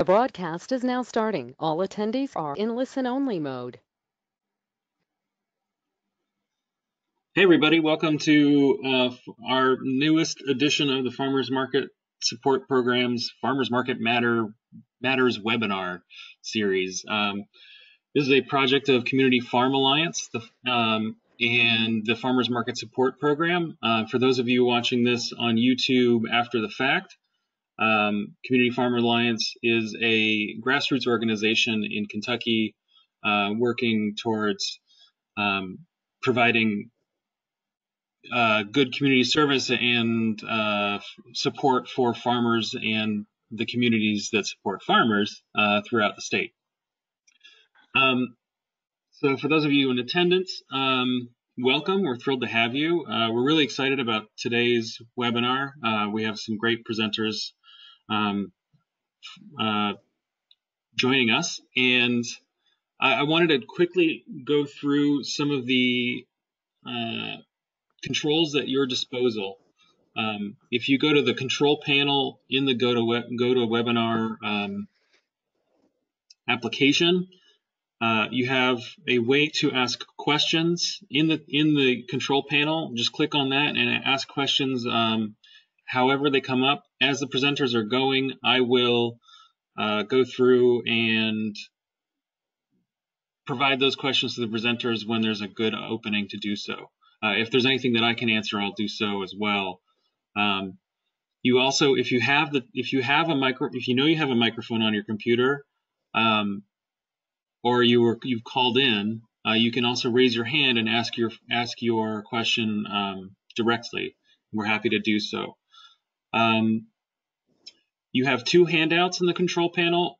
The broadcast is now starting. All attendees are in listen-only mode. Hey everybody, welcome to uh, our newest edition of the Farmers Market Support Program's Farmers Market Matter Matters webinar series. Um, this is a project of Community Farm Alliance the, um, and the Farmers Market Support Program. Uh, for those of you watching this on YouTube after the fact, um, Community Farm Alliance is a grassroots organization in Kentucky uh, working towards um, providing uh, good community service and uh, support for farmers and the communities that support farmers uh, throughout the state. Um, so for those of you in attendance, um, welcome. We're thrilled to have you. Uh, we're really excited about today's webinar. Uh, we have some great presenters um, uh, joining us, and I, I, wanted to quickly go through some of the uh, controls at your disposal. Um, if you go to the control panel in the go to GoToWebinar um, application, uh, you have a way to ask questions in the in the control panel. Just click on that and ask questions um, however they come up. As the presenters are going, I will uh, go through and provide those questions to the presenters when there's a good opening to do so. Uh, if there's anything that I can answer, I'll do so as well. Um, you also, if you have the, if you have a micro, if you know you have a microphone on your computer, um, or you were you've called in, uh, you can also raise your hand and ask your ask your question um, directly. We're happy to do so. Um, you have two handouts in the control panel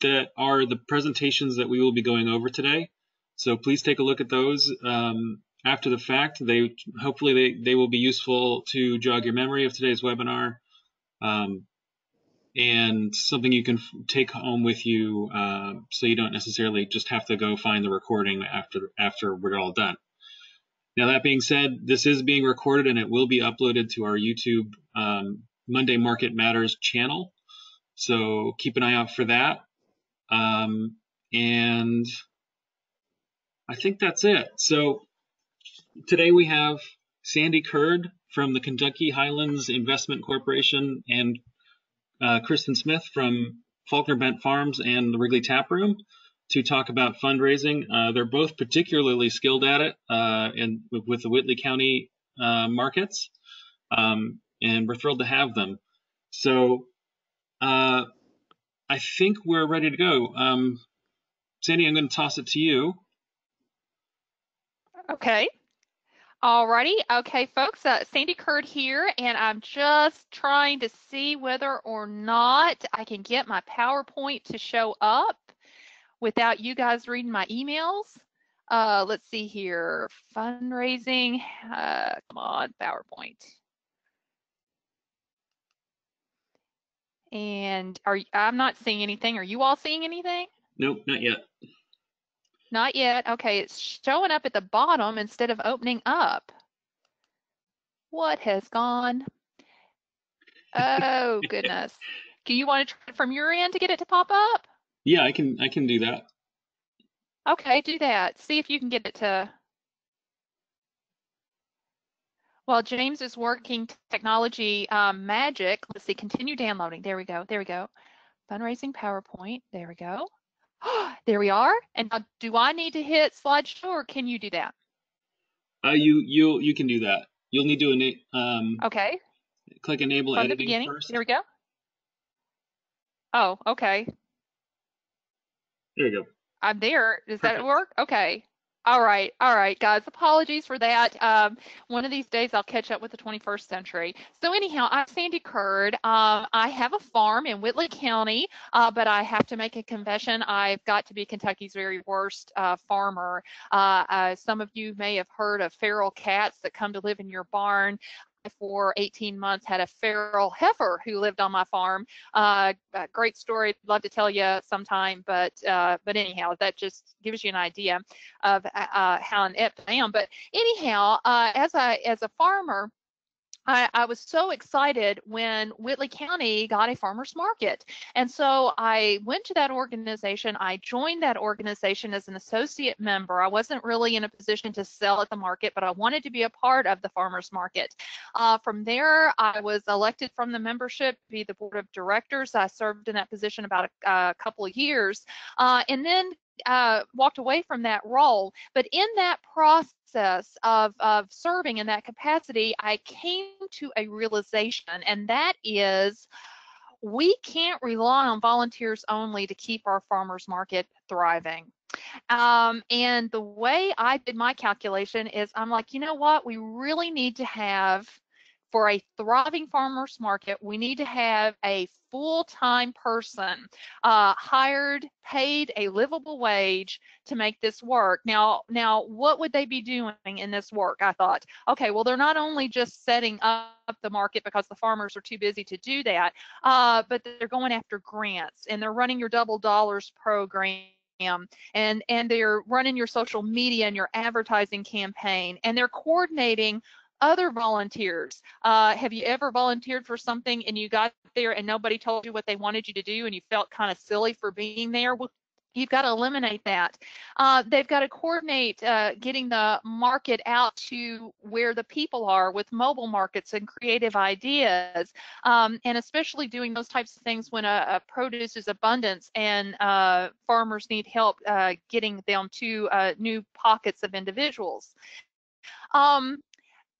that are the presentations that we will be going over today. So please take a look at those um, after the fact. They hopefully they, they will be useful to jog your memory of today's webinar. Um, and something you can take home with you uh, so you don't necessarily just have to go find the recording after after we're all done. Now that being said, this is being recorded and it will be uploaded to our YouTube um, Monday Market Matters channel. So keep an eye out for that. Um, and I think that's it. So today we have Sandi Curd from the Kentucky Highlands Investment Corporation and uh, Kristin Smith from Faulkner Bent Farms and the Wrigley Tap Room to talk about fundraising. Uh, they're both particularly skilled at it uh, and with the Whitley County uh, markets, um, and we're thrilled to have them. So uh, I think we're ready to go. Um, Sandi, I'm going to toss it to you. Okay. Alrighty, okay, folks. Uh, Sandi Curd here, and I'm just trying to see whether or not I can get my PowerPoint to show up without you guys reading my emails. Uh, let's see here, fundraising. Uh, come on, PowerPoint. And are I'm not seeing anything. Are you all seeing anything? Nope, not yet. Not yet. Okay, it's showing up at the bottom instead of opening up. What has gone? Oh, goodness. Do you want to try from your end to get it to pop up? Yeah, I can I can do that. Okay, do that. See if you can get it to While James is working technology um, magic, let's see, continue downloading. There we go. There we go. Fundraising PowerPoint. There we go. there we are. And now, do I need to hit slideshow or can you do that? Uh, you you you can do that. You'll need to enable. Um, okay. Click enable From editing the beginning. first. There we go. Oh, okay. There you go. I'm there. Does that work? Okay. All right, all right, guys. Apologies for that. Um, one of these days I'll catch up with the 21st century. So anyhow, I'm Sandi Curd. Um, I have a farm in Whitley County, uh, but I have to make a confession. I've got to be Kentucky's very worst uh, farmer. Uh, uh some of you may have heard of feral cats that come to live in your barn for 18 months had a feral heifer who lived on my farm. Uh, great story, love to tell you sometime, but uh, but anyhow, that just gives you an idea of uh, how inept I am. But anyhow, uh, as a as a farmer, I, I, was so excited when Whitley County got a farmers market. And so I went to that organization. I joined that organization as an associate member. I wasn't really in a position to sell at the market, but I wanted to be a part of the farmers market. Uh, from there, I was elected from the membership, to be the board of directors. I served in that position about a, a couple of years. Uh, and then uh, walked away from that role. But in that process of, of serving in that capacity, I came to a realization, and that is we can't rely on volunteers only to keep our farmers market thriving. Um, and the way I did my calculation is I'm like, you know what? We really need to have for a thriving farmers market, we need to have a full-time person uh, hired, paid a livable wage to make this work. Now, now, what would they be doing in this work? I thought, okay, well, they're not only just setting up the market because the farmers are too busy to do that, uh, but they're going after grants and they're running your double dollars program and and they're running your social media and your advertising campaign and they're coordinating other volunteers. Uh, have you ever volunteered for something and you got there and nobody told you what they wanted you to do and you felt kind of silly for being there? Well, You've got to eliminate that. Uh, they've got to coordinate uh, getting the market out to where the people are with mobile markets and creative ideas, um, and especially doing those types of things when a, a produce is abundance and uh, farmers need help uh, getting them to uh, new pockets of individuals. Um,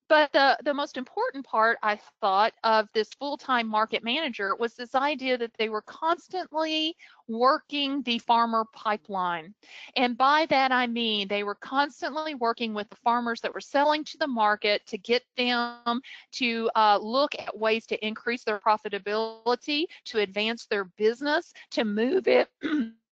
but the, the most important part, I thought, of this full-time market manager was this idea that they were constantly working the farmer pipeline. And by that, I mean they were constantly working with the farmers that were selling to the market to get them to uh, look at ways to increase their profitability, to advance their business, to move it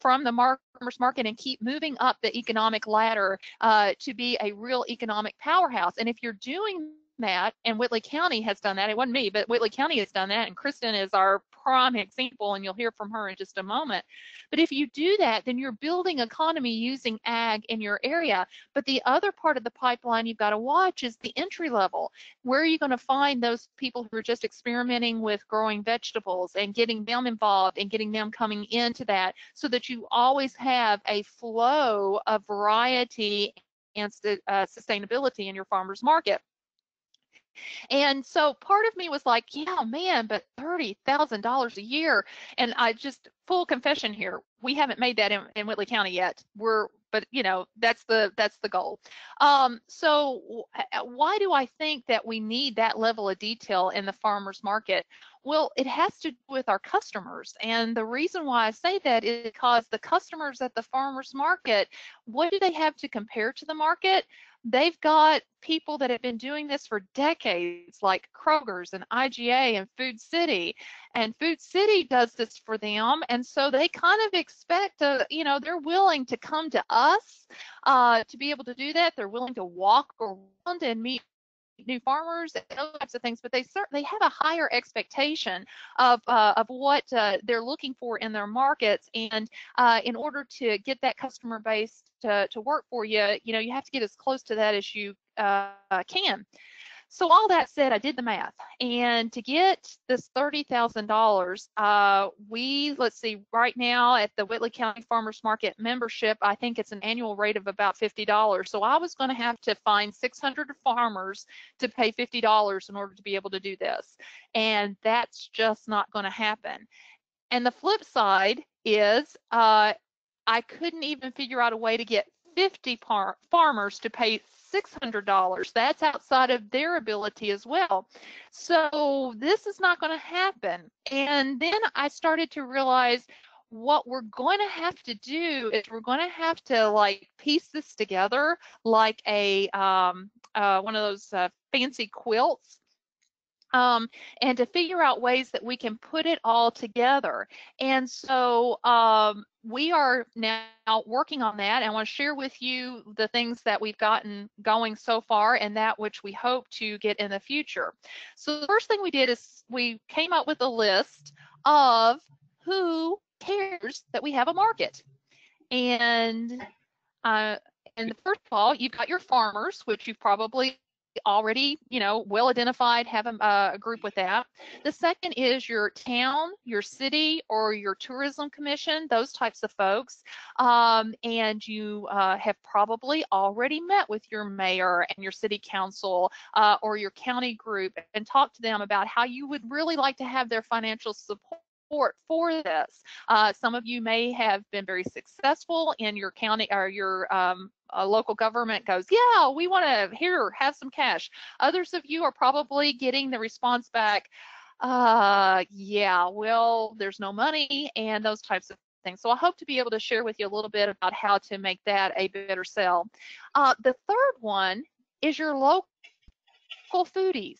from the farmers market and keep moving up the economic ladder uh, to be a real economic powerhouse. And if you're doing that, and Whitley County has done that. It wasn't me, but Whitley County has done that, and Kristin is our prime example, and you'll hear from her in just a moment. But if you do that, then you're building economy using ag in your area. But the other part of the pipeline you've got to watch is the entry level. Where are you going to find those people who are just experimenting with growing vegetables and getting them involved and getting them coming into that so that you always have a flow of variety and uh, sustainability in your farmers market. And so part of me was like, yeah, man, but $30,000 a year. And I just, full confession here, we haven't made that in, in Whitley County yet. We're, but you know, that's the, that's the goal. Um, so why do I think that we need that level of detail in the farmer's market? Well, it has to do with our customers. And the reason why I say that is because the customers at the farmer's market, what do they have to compare to the market? They've got people that have been doing this for decades, like Kroger's and IGA and Food City. And Food City does this for them. And so they kind of expect, a, you know, they're willing to come to us uh, to be able to do that. They're willing to walk around and meet new farmers those types of things, but they certainly have a higher expectation of uh, of what uh, they're looking for in their markets. And uh, in order to get that customer base to to work for you, you know, you have to get as close to that as you uh, can. So all that said, I did the math, and to get this thirty thousand dollars, uh, we let's see, right now at the Whitley County Farmers Market membership, I think it's an annual rate of about fifty dollars. So I was going to have to find six hundred farmers to pay fifty dollars in order to be able to do this, and that's just not going to happen. And the flip side is, uh, I couldn't even figure out a way to get 50 farmers to pay $600. That's outside of their ability as well. So this is not going to happen. And then I started to realize what we're going to have to do is we're going to have to like piece this together like a um, uh, one of those uh, fancy quilts um, and to figure out ways that we can put it all together. And so um, we are now working on that. I want to share with you the things that we've gotten going so far and that which we hope to get in the future. So the first thing we did is we came up with a list of who cares that we have a market. And uh, and first of all, you've got your farmers, which you've probably already, you know, well identified, have a, uh, a, group with that. The second is your town, your city, or your tourism commission, those types of folks. Um, and you uh, have probably already met with your mayor and your city council uh, or your county group and talked to them about how you would really like to have their financial support for this. Uh, some of you may have been very successful in your county or your um, local government goes, yeah, we want to here have some cash. Others of you are probably getting the response back, uh, yeah, well, there's no money and those types of things. So I hope to be able to share with you a little bit about how to make that a better sell. Uh, the third one is your local foodies.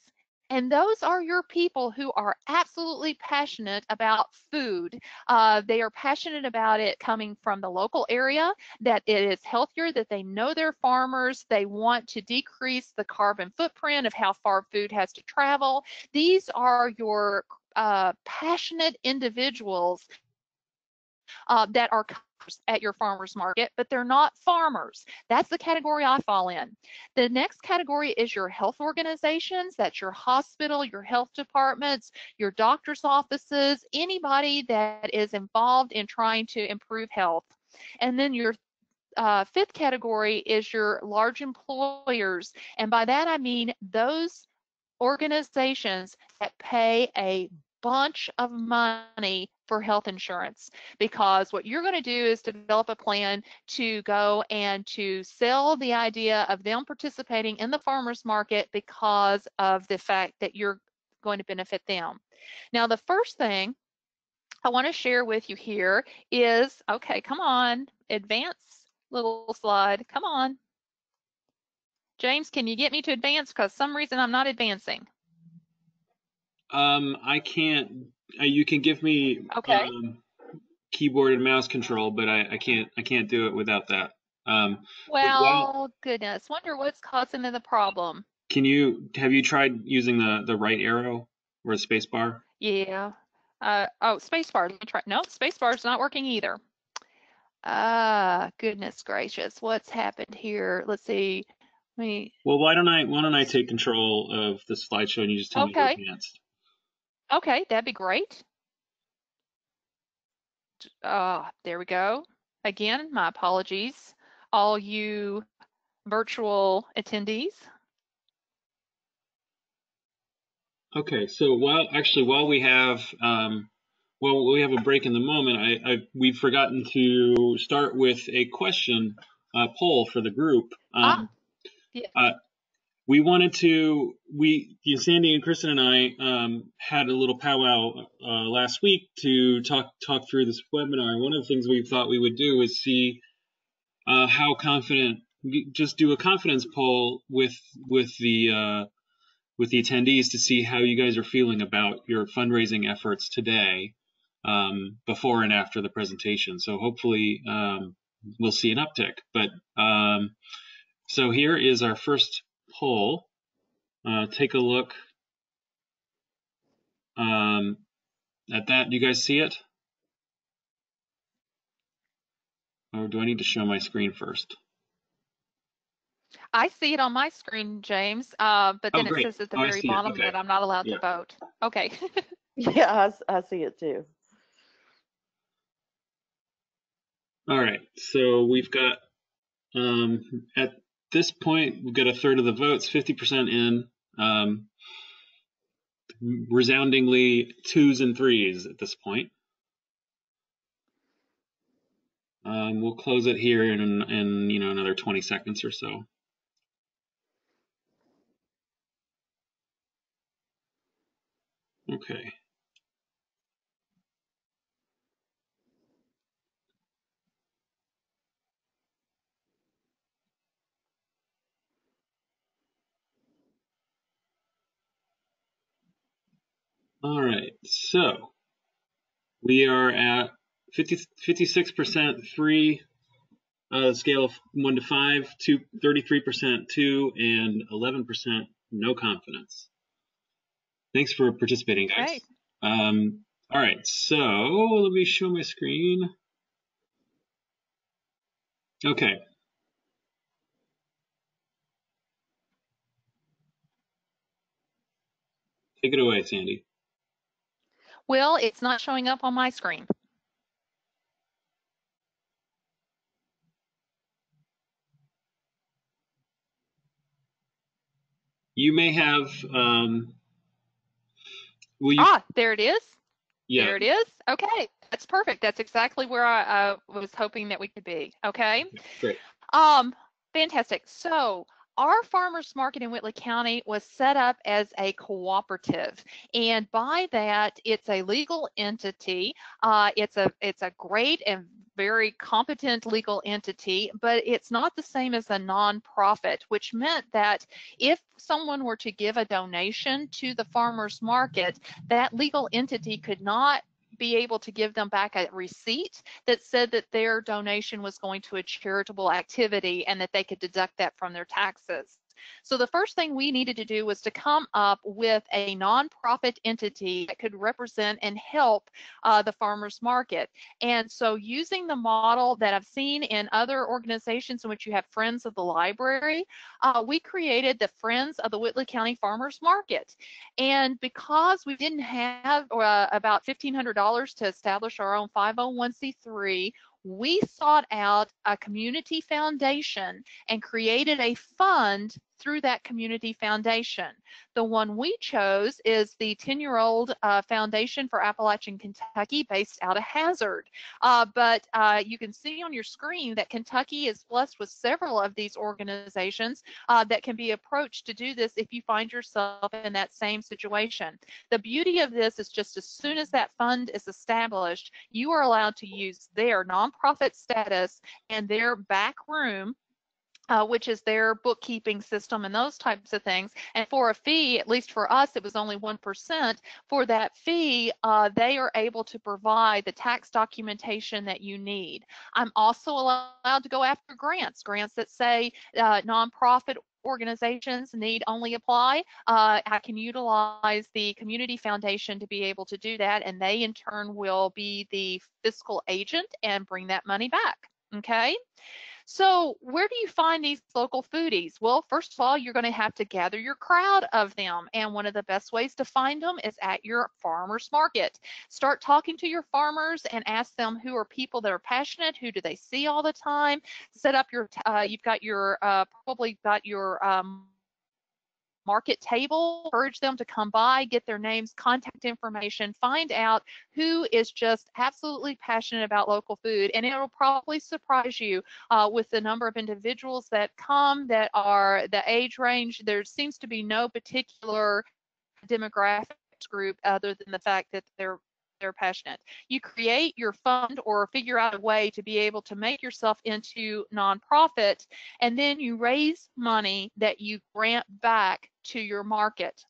And those are your people who are absolutely passionate about food. Uh, they are passionate about it coming from the local area, that it is healthier, that they know their farmers, they want to decrease the carbon footprint of how far food has to travel. These are your uh, passionate individuals uh, that are at your farmer's market, but they're not farmers. That's the category I fall in. The next category is your health organizations. That's your hospital, your health departments, your doctor's offices, anybody that is involved in trying to improve health. And then your uh, fifth category is your large employers. And by that I mean those organizations that pay a bunch of money for health insurance because what you're going to do is develop a plan to go and to sell the idea of them participating in the farmers market because of the fact that you're going to benefit them. Now, the first thing I want to share with you here is, okay, come on, advance little slide, come on. James, can you get me to advance? Because some reason I'm not advancing. Um, I can't. Uh, you can give me okay. um, keyboard and mouse control, but I, I can't. I can't do it without that. Um, well, while, goodness, wonder what's causing the problem. Can you have you tried using the the right arrow or the space bar? Yeah. Uh, oh, space bar. Let me try. No, space bar is not working either. Ah, uh, goodness gracious, what's happened here? Let's see. Let me. Well, why don't I why don't I take control of the slideshow and you just tell okay. me to advance? Okay, that'd be great. Uh, there we go. Again, my apologies, all you virtual attendees. Okay, so while actually while we have um, well we have a break in the moment, I, I we've forgotten to start with a question uh, poll for the group. Um, ah, yeah. Uh, we wanted to we you know, Sandi and Kristin and I um, had a little powwow uh, last week to talk talk through this webinar. One of the things we thought we would do is see uh, how confident just do a confidence poll with with the uh, with the attendees to see how you guys are feeling about your fundraising efforts today um, before and after the presentation. So hopefully um, we'll see an uptick. But um, so here is our first poll, uh, take a look um, at that. Do you guys see it? Or do I need to show my screen first? I see it on my screen, James, uh, but then oh, it says at the oh, very bottom okay. that I'm not allowed yeah. to vote. Okay. yeah, I, I see it too. All right, so we've got um, at this point, we've got a third of the votes, 50% in. Um, resoundingly twos and threes at this point. Um, we'll close it here in, in you know another 20 seconds or so. Okay. All right, so we are at 50, 56% three, uh, scale of one to five, two, 33% two, and 11% no confidence. Thanks for participating, guys. Um, all right, so let me show my screen. Okay. Take it away, Sandy. Well, it's not showing up on my screen. You may have. Um, will you? Ah, there it is. yeah. There it is. Okay, that's perfect. That's exactly where I uh, was hoping that we could be. Okay. Great. Um, fantastic. So our farmers market in Whitley County was set up as a cooperative, and by that, it's a legal entity. Uh, it's a it's a great and very competent legal entity, but it's not the same as a nonprofit, which meant that if someone were to give a donation to the farmers market, that legal entity could not be able to give them back a receipt that said that their donation was going to a charitable activity and that they could deduct that from their taxes. So the first thing we needed to do was to come up with a nonprofit entity that could represent and help uh, the farmers market. And so using the model that I've seen in other organizations in which you have Friends of the Library, uh, we created the Friends of the Whitley County Farmers Market. And because we didn't have uh, about $1,500 to establish our own 501c3, we sought out a community foundation and created a fund through that community foundation. The one we chose is the 10-year-old uh, Foundation for Appalachian Kentucky based out of Hazard. Uh, but uh, you can see on your screen that Kentucky is blessed with several of these organizations uh, that can be approached to do this if you find yourself in that same situation. The beauty of this is just as soon as that fund is established, you are allowed to use their nonprofit status and their back room uh, which is their bookkeeping system and those types of things. And for a fee, at least for us, it was only 1%. For that fee, uh, they are able to provide the tax documentation that you need. I'm also allowed to go after grants, grants that say uh, nonprofit organizations need only apply. Uh, I can utilize the community foundation to be able to do that, and they in turn will be the fiscal agent and bring that money back. Okay. So where do you find these local foodies? Well, first of all, you're going to have to gather your crowd of them. And one of the best ways to find them is at your farmer's market. Start talking to your farmers and ask them who are people that are passionate, who do they see all the time. Set up your, uh, you've got your, uh, probably got your, um, market table, encourage them to come by, get their names, contact information, find out who is just absolutely passionate about local food. And it'll probably surprise you uh, with the number of individuals that come that are the age range. There seems to be no particular demographics group other than the fact that they're they're passionate. You create your fund or figure out a way to be able to make yourself into nonprofit, and then you raise money that you grant back to your market.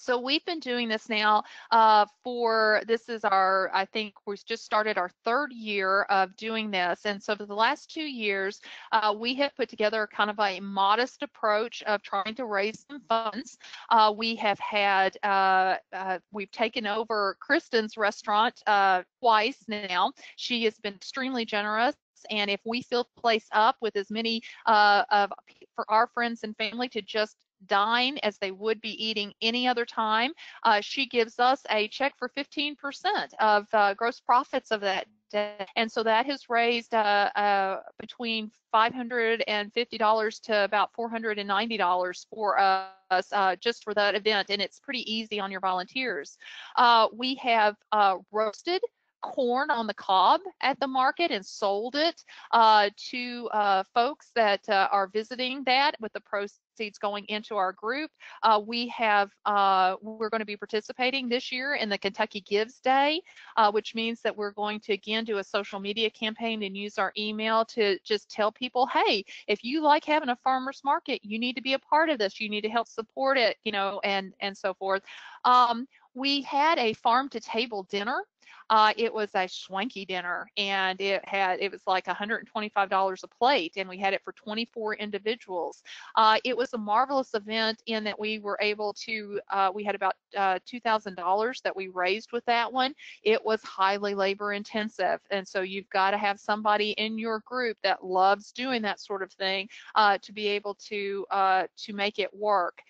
So we've been doing this now uh, for, this is our, I think we've just started our third year of doing this. And so for the last two years, uh, we have put together kind of a modest approach of trying to raise some funds. Uh, we have had, uh, uh, we've taken over Kristin's restaurant uh, twice now. She has been extremely generous and if we fill place up with as many uh, of for our friends and family to just dine as they would be eating any other time, uh, she gives us a check for 15% of uh, gross profits of that day. And so that has raised uh, uh between $550 to about $490 for us uh, just for that event. And it's pretty easy on your volunteers. Uh, we have roasted corn on the cob at the market and sold it uh, to uh, folks that uh, are visiting that with the proceeds going into our group. Uh, we have, uh, we're going to be participating this year in the Kentucky Gives Day, uh, which means that we're going to again do a social media campaign and use our email to just tell people, hey, if you like having a farmer's market, you need to be a part of this. You need to help support it, you know, and, and so forth. Um, we had a farm to table dinner uh, it was a swanky dinner and it had, it was like $125 a plate and we had it for 24 individuals. Uh, it was a marvelous event in that we were able to, uh, we had about uh, $2,000 that we raised with that one. It was highly labor intensive. And so you've got to have somebody in your group that loves doing that sort of thing uh, to be able to, uh, to make it work.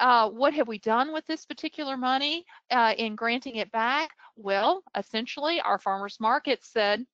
uh, what have we done with this particular money uh, in granting it back? Well, essentially, our farmers market said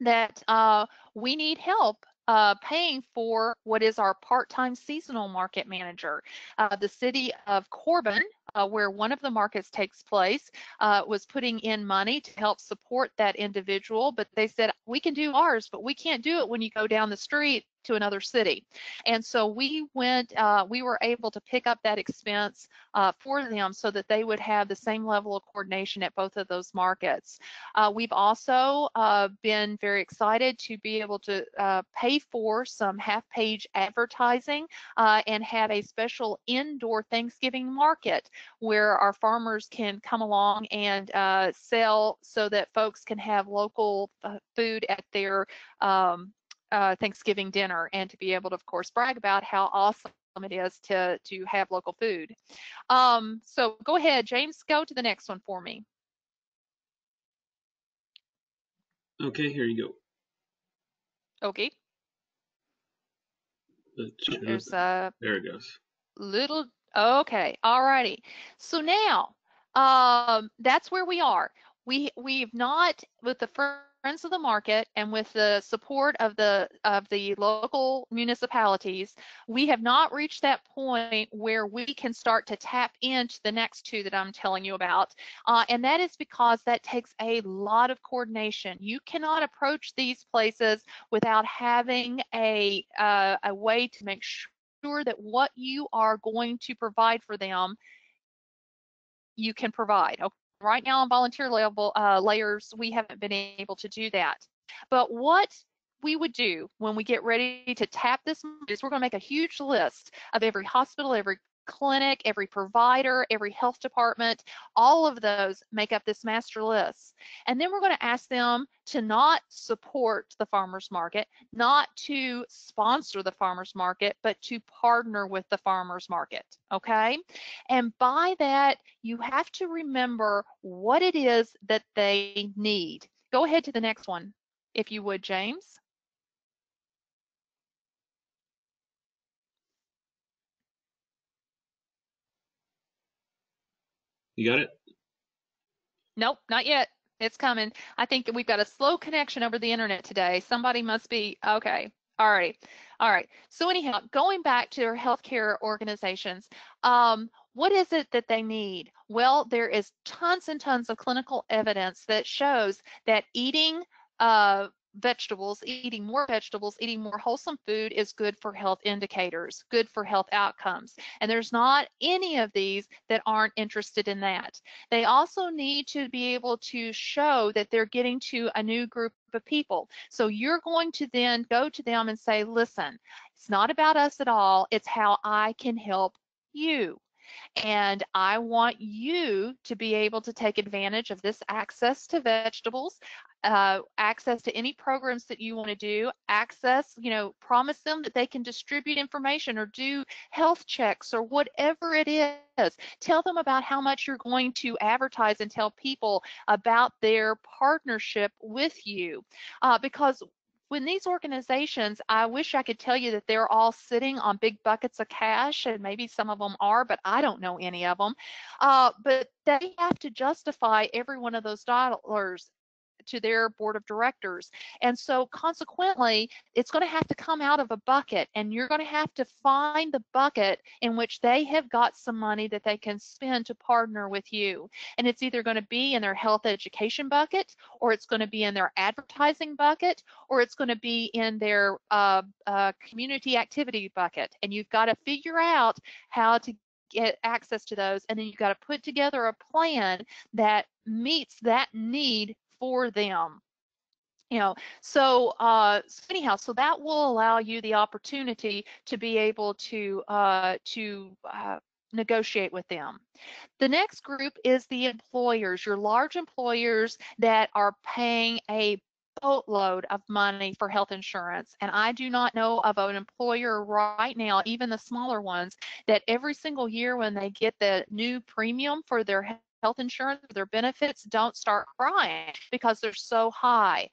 that uh, we need help uh, paying for what is our part-time seasonal market manager. Uh, the city of Corbin, uh, where one of the markets takes place, uh, was putting in money to help support that individual, but they said, we can do ours, but we can't do it when you go down the street to another city. And so we went, uh, we were able to pick up that expense uh, for them so that they would have the same level of coordination at both of those markets. Uh, we've also uh, been very excited to be able to uh, pay for some half page advertising uh, and have a special indoor Thanksgiving market where our farmers can come along and sell so that folks can have local food at their um, uh, Thanksgiving dinner and to be able to, of course, brag about how awesome it is to to have local food. Um, so go ahead, James, go to the next one for me. Okay, here you go. Okay. There's a there it goes. little, okay, all righty. So now, um, that's where we are. We, we've not, with the first Friends of the Market and with the support of the of the local municipalities, we have not reached that point where we can start to tap into the next two that I'm telling you about. Uh, and that is because that takes a lot of coordination. You cannot approach these places without having a, uh, a way to make sure that what you are going to provide for them you can provide. Right now on volunteer level uh, layers, we haven't been able to do that. But what we would do when we get ready to tap this is we're going to make a huge list of every hospital, every clinic, every provider, every health department, all of those make up this master list. And then we're going to ask them to not support the farmers market, not to sponsor the farmers market, but to partner with the farmers market. Okay. And by that, you have to remember what it is that they need. Go ahead to the next one, if you would, James. You got it? Nope, not yet. It's coming. I think we've got a slow connection over the internet today. Somebody must be, okay. All right. All right. So anyhow, going back to our healthcare organizations, um, what is it that they need? Well, there is tons and tons of clinical evidence that shows that eating uh, vegetables, eating more vegetables, eating more wholesome food is good for health indicators, good for health outcomes. And there's not any of these that aren't interested in that. They also need to be able to show that they're getting to a new group of people. So you're going to then go to them and say, listen, it's not about us at all. It's how I can help you. And I want you to be able to take advantage of this access to vegetables, uh, access to any programs that you want to do, access, you know, promise them that they can distribute information or do health checks or whatever it is. Tell them about how much you're going to advertise and tell people about their partnership with you. Uh, because when these organizations, I wish I could tell you that they're all sitting on big buckets of cash, and maybe some of them are, but I don't know any of them. Uh, but they have to justify every one of those dollars to their board of directors. And so consequently, it's going to have to come out of a bucket and you're going to have to find the bucket in which they have got some money that they can spend to partner with you. And it's either going to be in their health education bucket or it's going to be in their advertising bucket or it's going to be in their uh, uh, community activity bucket. And you've got to figure out how to get access to those and then you've got to put together a plan that meets that need for them you know so uh so anyhow so that will allow you the opportunity to be able to uh to uh, negotiate with them. The next group is the employers, your large employers that are paying a boatload of money for health insurance. And I do not know of an employer right now, even the smaller ones, that every single year when they get the new premium for their health insurance, their benefits don't start crying because they're so high.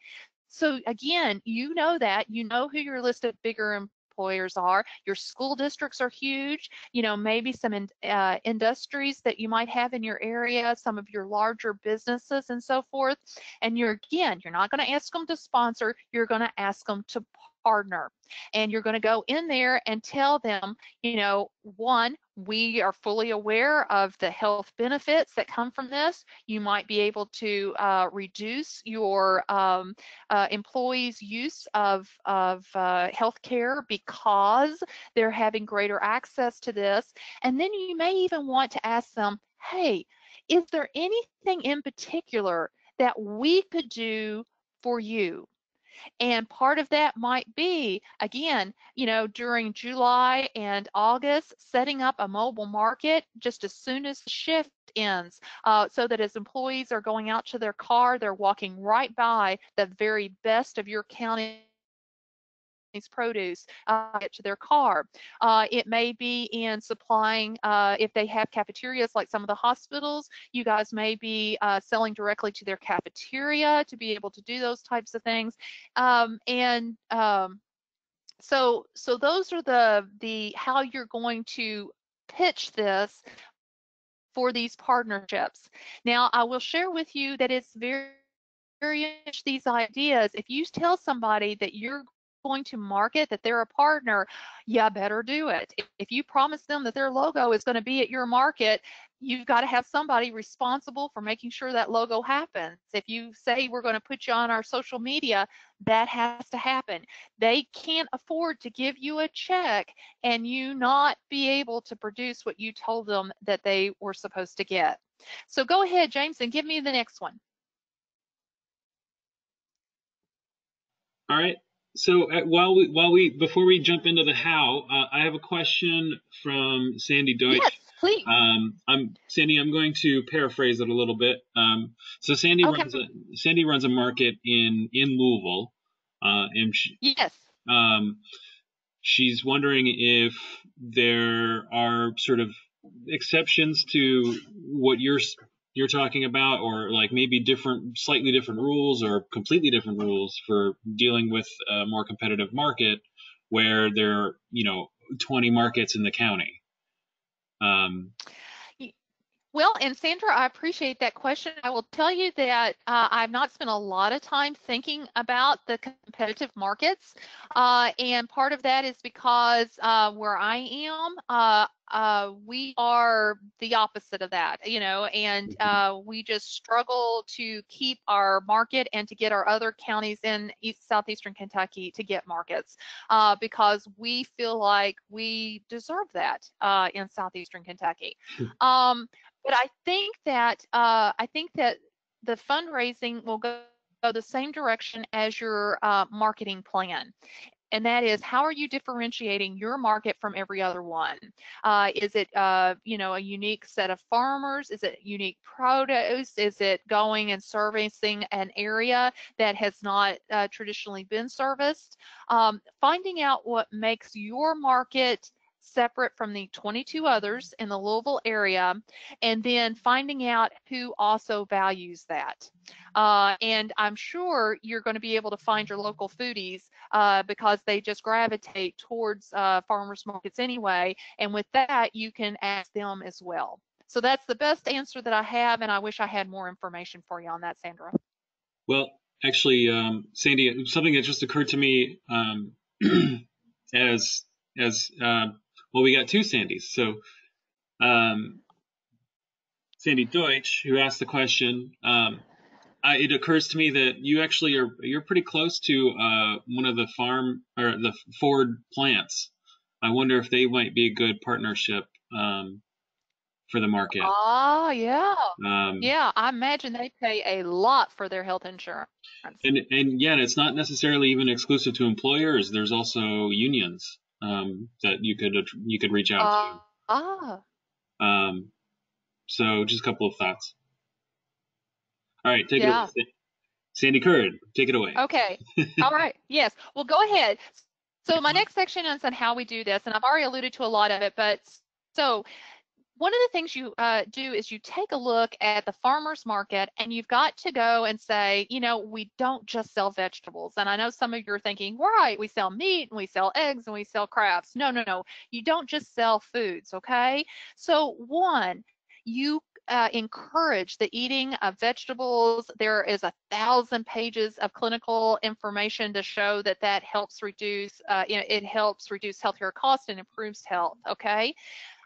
So again, you know that, you know who your list of bigger employers are. Your school districts are huge. You know, maybe some in, uh, industries that you might have in your area, some of your larger businesses and so forth. And you're again, you're not going to ask them to sponsor. You're going to ask them to partner. And you're going to go in there and tell them, you know, one, we are fully aware of the health benefits that come from this. You might be able to uh, reduce your um, uh, employees' use of, of uh, health care because they're having greater access to this. And then you may even want to ask them, hey, is there anything in particular that we could do for you? And part of that might be, again, you know, during July and August, setting up a mobile market just as soon as the shift ends uh, so that as employees are going out to their car, they're walking right by the very best of your county produce uh, to their car. Uh, it may be in supplying, uh, if they have cafeterias like some of the hospitals, you guys may be uh, selling directly to their cafeteria to be able to do those types of things. Um, and um, so, so those are the the how you're going to pitch this for these partnerships. Now, I will share with you that it's very very these ideas. If you tell somebody that you're going to market that they're a partner, you better do it. If you promise them that their logo is going to be at your market, you've got to have somebody responsible for making sure that logo happens. If you say we're going to put you on our social media, that has to happen. They can't afford to give you a check and you not be able to produce what you told them that they were supposed to get. So go ahead, James, and give me the next one. All right. So uh, while we while we before we jump into the how, uh, I have a question from Sandy Deutsch. Yes, please. Um, I'm Sandy. I'm going to paraphrase it a little bit. Um, so Sandy Okay. runs a Sandy runs a market in in Louisville, uh, and she, Yes. um, she's wondering if there are sort of exceptions to what you're you're talking about, or like maybe different, slightly different rules, or completely different rules for dealing with a more competitive market where there are you know 20 markets in the county. Um, Well, and Sandra, I appreciate that question. I will tell you that uh, I've not spent a lot of time thinking about the competitive markets. Uh, and part of that is because uh, where I am, uh, uh, we are the opposite of that, you know, and uh, we just struggle to keep our market and to get our other counties in East Southeastern Kentucky to get markets uh, because we feel like we deserve that uh, in Southeastern Kentucky. Um, but I think that uh, I think that the fundraising will go, go the same direction as your uh, marketing plan. And that is, how are you differentiating your market from every other one? Uh, is it, uh, you know, a unique set of farmers? Is it unique produce? Is it going and servicing an area that has not uh, traditionally been serviced? Um, finding out what makes your market separate from the 22 others in the Louisville area, and then finding out who also values that. Uh, and I'm sure you're going to be able to find your local foodies uh, because they just gravitate towards uh, farmers markets anyway. And with that, you can ask them as well. So that's the best answer that I have, and I wish I had more information for you on that, Sandra. Well, actually, um, Sandy, something that just occurred to me um, as as uh, well, we got two Sandys. So um, Sandy Deutsch, who asked the question, um, I, it occurs to me that you actually are you're pretty close to uh, one of the farm or the Ford plants. I wonder if they might be a good partnership um, for the market. Ah, yeah. Um, Yeah, I imagine they pay a lot for their health insurance. And and yeah, it's not necessarily even exclusive to employers. There's also unions um, that you could you could reach out Ah, ah. Um, so just a couple of thoughts. All right, take Yeah. it away. Sandi Curd, take it away. Okay. All right. Yes. Well, go ahead. So my next section is on how we do this, and I've already alluded to a lot of it, but so one of the things you uh, do is you take a look at the farmer's market and you've got to go and say, you know, we don't just sell vegetables. And I know some of you are thinking, right, we sell meat and we sell eggs and we sell crafts. No, no, no. You don't just sell foods, okay? So, one, you uh, encourage the eating of vegetables. There is a thousand pages of clinical information to show that that helps reduce, uh, you know, it helps reduce healthcare costs and improves health. Okay.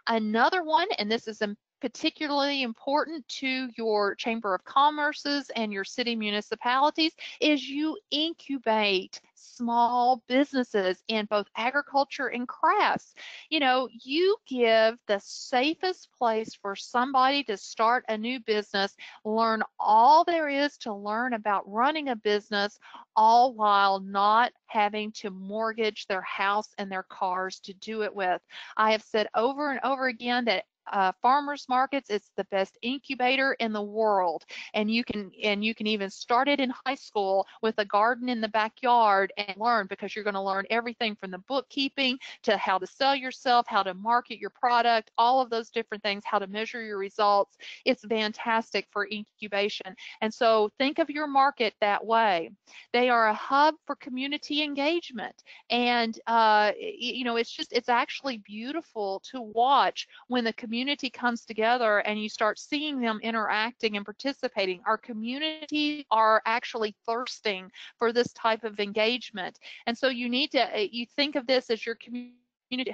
Another one, and this is particularly important to your Chamber of Commerce's and your city municipalities, is you incubate small businesses in both agriculture and crafts. You know, you give the safest place for somebody to start a new business, learn all there is to learn about running a business, all while not having to mortgage their house and their cars to do it with. I have said over and over again that uh, farmers markets it's the best incubator in the world. And you can and you can even start it in high school with a garden in the backyard and learn because you're going to learn everything from the bookkeeping to how to sell yourself how to market your product all of those different things how to measure your results. It's fantastic for incubation. And so think of your market that way. They are a hub for community engagement. And uh, you know it's just it's actually beautiful to watch when the community community comes together and you start seeing them interacting and participating, our community are actually thirsting for this type of engagement. And so you need to, uh, you think of this as your community.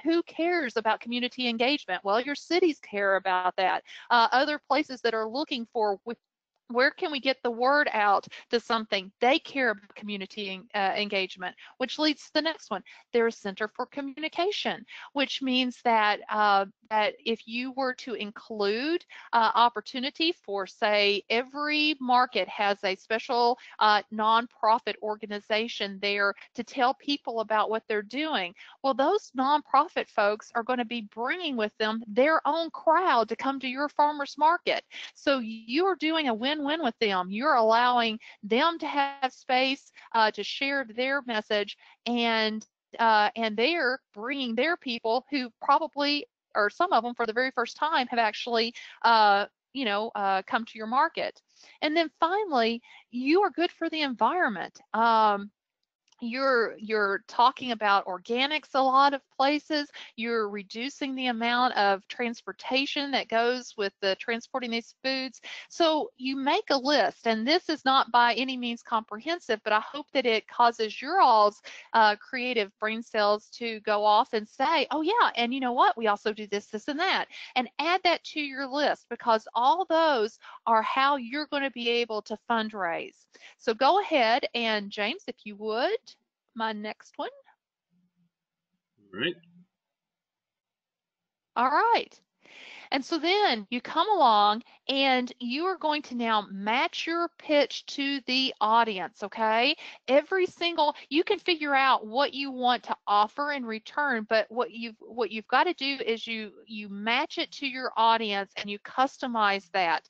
Who cares about community engagement? Well your cities care about that. Uh, other places that are looking for where can we get the word out to something? They care about community uh, engagement which leads to the next one. They're a center for communication which means that uh, that if you were to include uh, opportunity for say every market has a special uh, nonprofit organization there to tell people about what they're doing well those nonprofit folks are going to be bringing with them their own crowd to come to your farmers market. So you're doing a win win-win with them. You're allowing them to have space uh, to share their message, and uh, and they're bringing their people who probably, or some of them for the very first time, have actually, uh, you know, uh, come to your market. And then finally, you are good for the environment. Um, you're you're talking about organics a lot of places. You're reducing the amount of transportation that goes with the transporting these foods. So you make a list and this is not by any means comprehensive but i hope that it causes your all's uh, creative brain cells to go off and say oh yeah and you know what? We also do this this and that and add that to your list because all those are how you're going to be able to fundraise. So go ahead and james if you would my next one. All right. All right. And so then you come along and you are going to now match your pitch to the audience, okay? Every single you can figure out what you want to offer in return, but what you've what you've got to do is you you match it to your audience and you customize that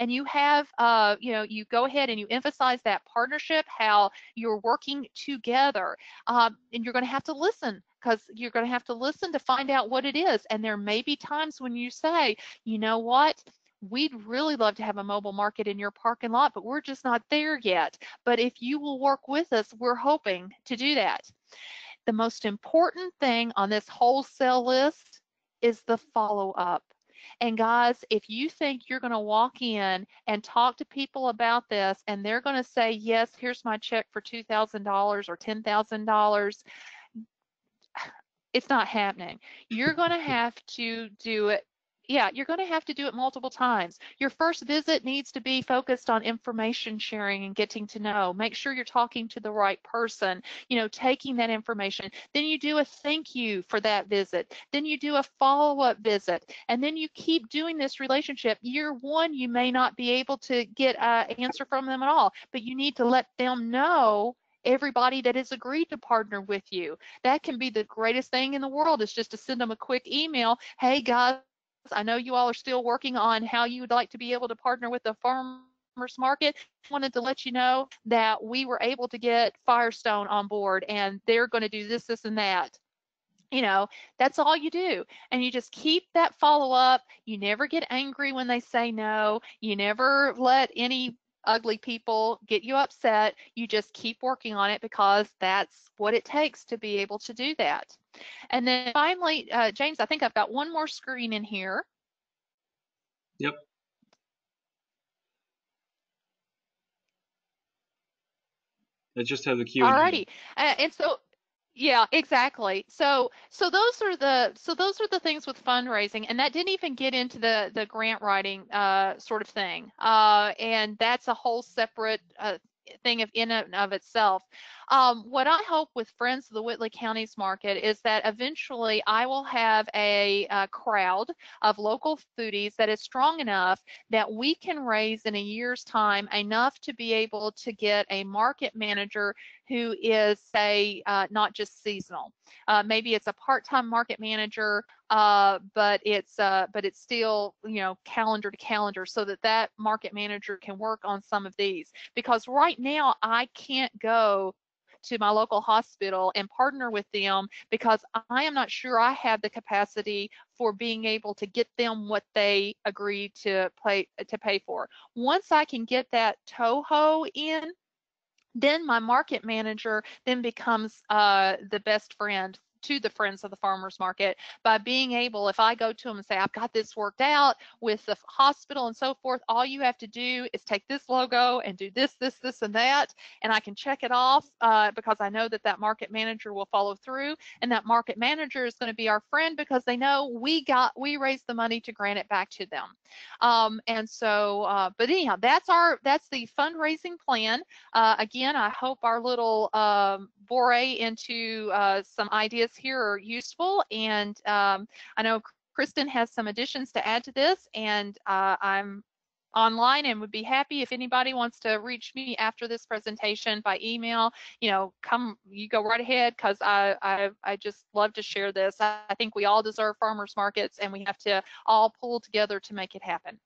and you have uh, you know you go ahead and you emphasize that partnership how you're working together um, and you're going to have to listen because you're going to have to listen to find out what it is and there may be times when you say you know what? We'd really love to have a mobile market in your parking lot but we're just not there yet but if you will work with us we're hoping to do that. The most important thing on this wholesale list is the follow up and guys, if you think you're going to walk in and talk to people about this and they're going to say, yes, here's my check for $2,000 or $10,000, it's not happening. You're going to have to do it yeah, you're going to have to do it multiple times. Your first visit needs to be focused on information sharing and getting to know. Make sure you're talking to the right person, you know, taking that information. Then you do a thank you for that visit. Then you do a follow up visit. And then you keep doing this relationship. Year one, you may not be able to get an answer from them at all, but you need to let them know everybody that has agreed to partner with you. That can be the greatest thing in the world is just to send them a quick email. Hey guys, I know you all are still working on how you would like to be able to partner with the farmers market. Wanted to let you know that we were able to get Firestone on board and they're going to do this, this, and that. you know that's all you do and you just keep that follow up you never get angry when they say no you never let any ugly people get you upset you just keep working on it because that's what it takes to be able to do that and then finally uh, james i think i've got one more screen in here Yep. I just have the Q. Alrighty, uh, and so yeah, exactly. So so those are the so those are the things with fundraising, and that didn't even get into the the grant writing uh, sort of thing, uh, and that's a whole separate uh, thing of in and of itself. Um, what I hope with Friends of the Whitley Counties Market is that eventually I will have a, a, crowd of local foodies that is strong enough that we can raise in a year's time enough to be able to get a market manager who is, say, uh, not just seasonal. Uh, maybe it's a part-time market manager, uh, but it's uh, but it's still you know calendar to calendar, so that that market manager can work on some of these. Because right now I can't go to my local hospital and partner with them because I am not sure I have the capacity for being able to get them what they agreed to pay to pay for. Once I can get that Toho in, then my market manager then becomes uh, the best friend to the friends of the farmers market by being able if i go to them and say i've got this worked out with the hospital and so forth all you have to do is take this logo and do this this this and that and i can check it off uh, because i know that that market manager will follow through and that market manager is going to be our friend because they know we got we raised the money to grant it back to them. Um, and so uh, but anyhow that's our that's the fundraising plan. Uh, again i hope our little um, foray into uh, some ideas here are useful. And um, I know Kristin has some additions to add to this, and uh, I'm online and would be happy if anybody wants to reach me after this presentation by email. You know come you go right ahead because I, I i just love to share this. I, think we all deserve farmers markets and we have to all pull together to make it happen.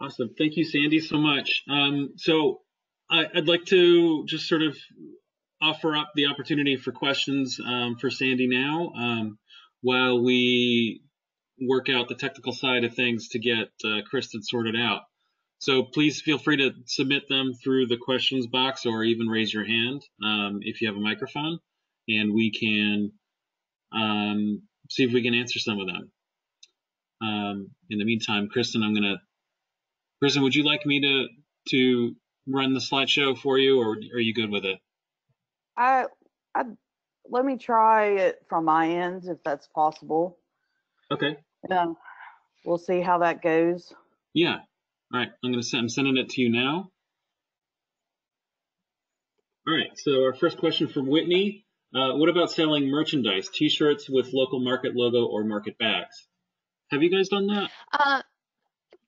Awesome. Thank you Sandi so much. Um, so I, would like to just sort of offer up the opportunity for questions um, for Sandi now um, while we work out the technical side of things to get uh, Kristin sorted out. So please feel free to submit them through the questions box or even raise your hand um, if you have a microphone, and we can um, see if we can answer some of them. Um, in the meantime, Kristin, I'm gonna. Kristin, would you like me to to run the slideshow for you, or are you good with it? I, I let me try it from my end if that's possible. Okay. Yeah, we'll see how that goes. Yeah. All right. I'm gonna send. I'm sending it to you now. All right. So our first question from Whitney. Uh, what about selling merchandise, T-shirts with local market logo or market bags? Have you guys done that? Uh,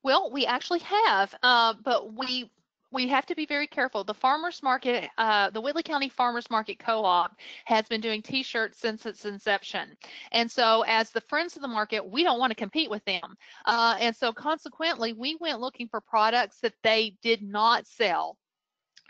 well, we actually have, uh, but we we have to be very careful. The farmers market, uh, the Whitley County Farmers Market Co-op has been doing T-shirts since its inception. And so as the friends of the market, we don't want to compete with them. Uh, and so consequently, we went looking for products that they did not sell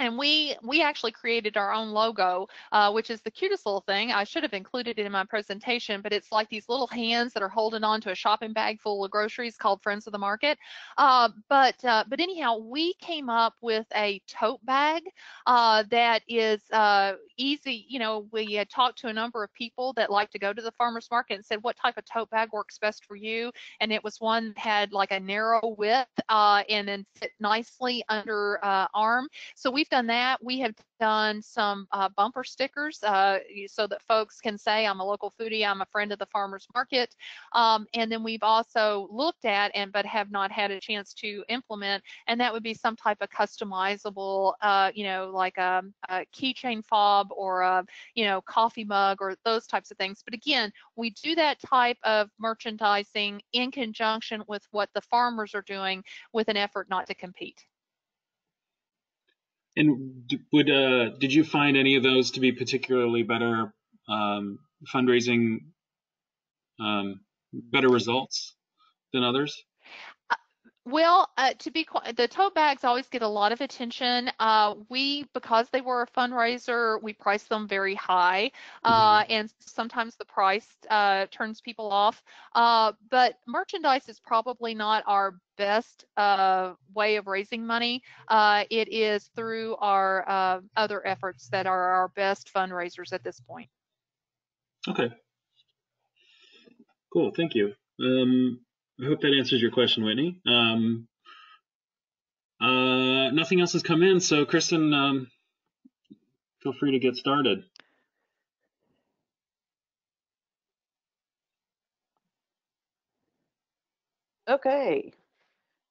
and we we actually created our own logo uh, which is the cutest little thing. I should have included it in my presentation but it's like these little hands that are holding on to a shopping bag full of groceries called friends of the market. Uh, but uh, but anyhow we came up with a tote bag uh, that is uh, easy you know we had talked to a number of people that like to go to the farmers market and said what type of tote bag works best for you? And it was one that had like a narrow width uh, and then fit nicely under arm. So we've done that. We have done some uh, bumper stickers uh, so that folks can say, I'm a local foodie, I'm a friend of the farmer's market. Um, and then we've also looked at and but have not had a chance to implement, and that would be some type of customizable, uh, you know, like a, a keychain fob or a, you know, coffee mug or those types of things. But again, we do that type of merchandising in conjunction with what the farmers are doing with an effort not to compete. And would uh, did you find any of those to be particularly better um, fundraising, um, better results than others? Well, uh, to be quite, the tote bags always get a lot of attention. Uh, we, because they were a fundraiser, we price them very high, uh, and sometimes the price uh, turns people off. Uh, but merchandise is probably not our best uh, way of raising money. Uh, it is through our uh, other efforts that are our best fundraisers at this point. Okay. Cool. Thank you. Um, I hope that answers your question, Whitney. Um, uh, nothing else has come in, so Kristin, um, feel free to get started. Okay.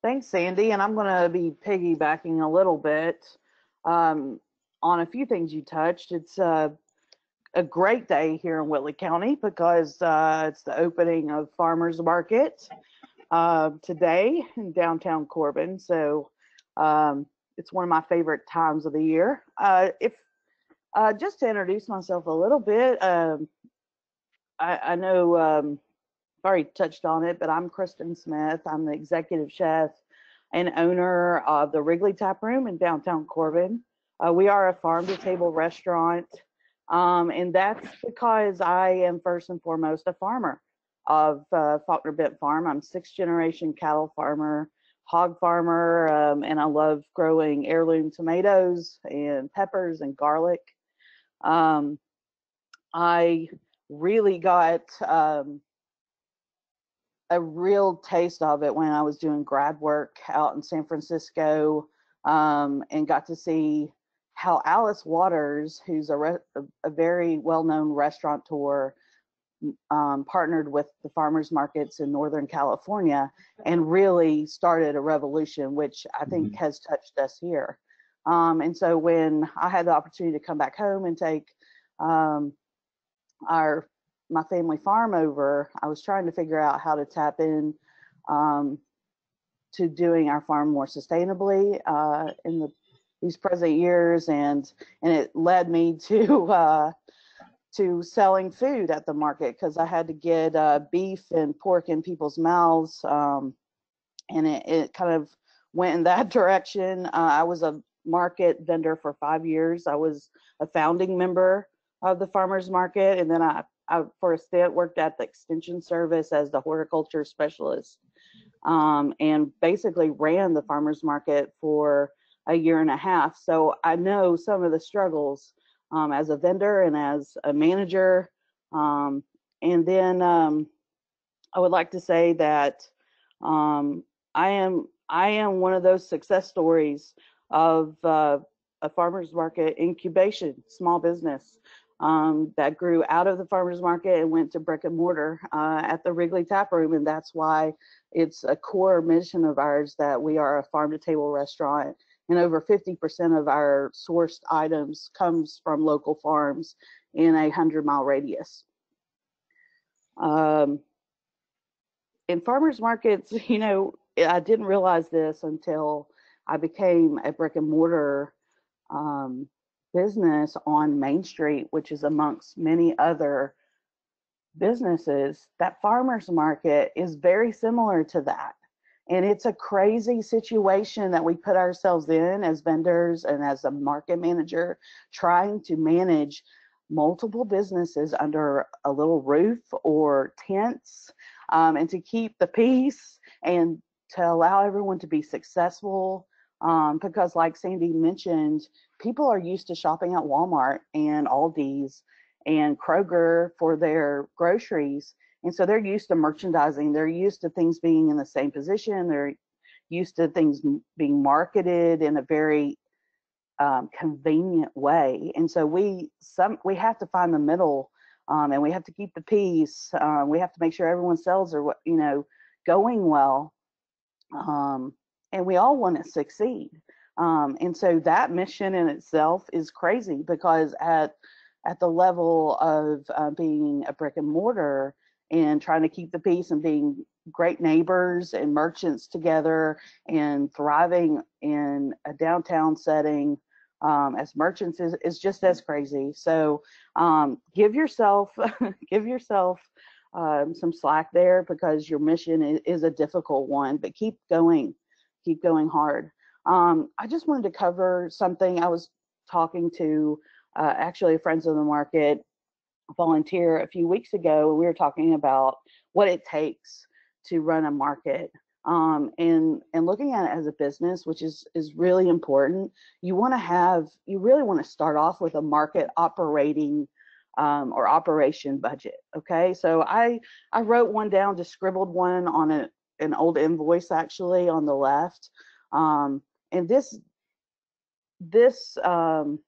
Thanks, Sandi. And I'm going to be piggybacking a little bit um, on a few things you touched. It's uh, a great day here in Whitley County because uh, it's the opening of Farmers Market uh, today in downtown Corbin. So um, it's one of my favorite times of the year. Uh, if uh, just to introduce myself a little bit, um, I, I, know um, I've already touched on it, but I'm Kristin Smith. I'm the executive chef and owner of the Wrigley Tap Room in downtown Corbin. Uh, we are a farm to table restaurant, um, and that's because I am first and foremost a farmer of uh, Faulkner Bent Farm. I'm sixth generation cattle farmer, hog farmer, um, and I love growing heirloom tomatoes and peppers and garlic. Um, I really got um, a real taste of it when I was doing grad work out in San Francisco um, and got to see how Alice Waters, who's a, a very well known restaurateur, um, partnered with the farmers markets in Northern California and really started a revolution, which I think mm-hmm. has touched us here. Um, and so when I had the opportunity to come back home and take um, our my family farm over, I was trying to figure out how to tap in um, to doing our farm more sustainably uh, in the these present years, and and it led me to uh, to selling food at the market because I had to get uh, beef and pork in people's mouths. Um, and it, it, kind of went in that direction. Uh, I was a market vendor for five years. I was a founding member of the farmers market. And then I, I for a stint, worked at the extension service as the horticulture specialist um, and basically ran the farmers market for a year and a half. So I know some of the struggles um, as a vendor and as a manager. Um, and then um, I would like to say that um, I am I am one of those success stories of uh, a farmers market incubation, small business um, that grew out of the farmers market and went to brick and mortar uh, at the Wrigley Tap Room, and that's why it's a core mission of ours that we are a farm to table restaurant and over 50% of our sourced items comes from local farms in a 100 mile radius. Um, in farmers markets, you know, I didn't realize this until I became a brick and mortar um, business on Main Street, which is amongst many other businesses. That farmers market is very similar to that. And it's a crazy situation that we put ourselves in as vendors and as a market manager, trying to manage multiple businesses under a little roof or tents um, and to keep the peace and to allow everyone to be successful. Um, because, like Sandi mentioned, people are used to shopping at Walmart and Aldi's and Kroger for their groceries. And so they're used to merchandising. They're used to things being in the same position. They're used to things being marketed in a very um, convenient way. And so we some we have to find the middle, um, and we have to keep the peace. Uh, we have to make sure everyone's sales are you know going well, um, and we all want to succeed. Um, and so that mission in itself is crazy because at at the level of uh, being a brick and mortar, and trying to keep the peace and being great neighbors and merchants together and thriving in a downtown setting um, as merchants is, is just as crazy. So um, give yourself give yourself um, some slack there because your mission is, a difficult one, but keep going. keep going hard. Um, I just wanted to cover something. I was talking to uh, actually Friends of the Market volunteer a few weeks ago, we were talking about what it takes to run a market um, and and looking at it as a business, which is is really important. You want to have you really want to start off with a market operating um, or operation budget. Okay, so I I wrote one down, just scribbled one on a, an old invoice actually on the left, um, and this this um,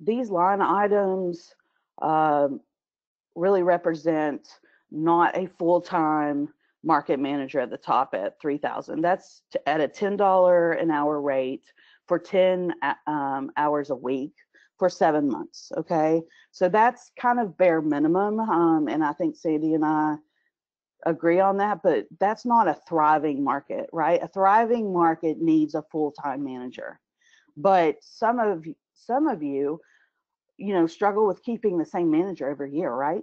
these line items um, really represent not a full-time market manager at the top at 3000 that's to, at a $10 an hour rate for 10 um, hours a week for seven months okay? So that's kind of bare minimum um, and i think Sandi and i agree on that but that's not a thriving market right? A thriving market needs a full-time manager. But some of some of you you know struggle with keeping the same manager every year right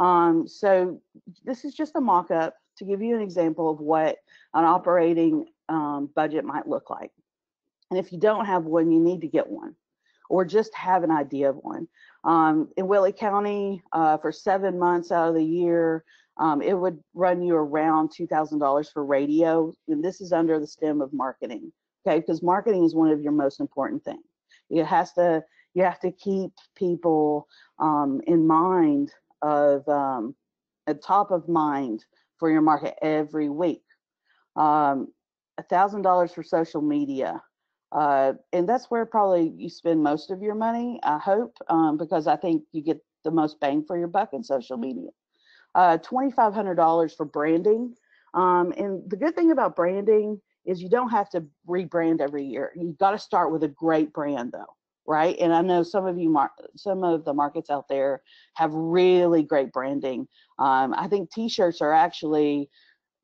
um, so this is just a mock-up to give you an example of what an operating um, budget might look like. And if you don't have one, you need to get one or just have an idea of one. Um, in Whitley County, uh, for seven months out of the year, um, it would run you around $2,000 for radio. And this is under the stem of marketing, okay? Because marketing is one of your most important things. It has to, you have to keep people um, in mind of, um, at top of mind for your market every week. Um, $1,000 for social media. Uh, and that's where probably you spend most of your money, I hope, um, because I think you get the most bang for your buck in social media. Uh, $2,500 for branding. Um, and the good thing about branding is you don't have to rebrand every year. You've got to start with a great brand though, right? And I know some of you, some of the markets out there have really great branding. Um, I think t-shirts are actually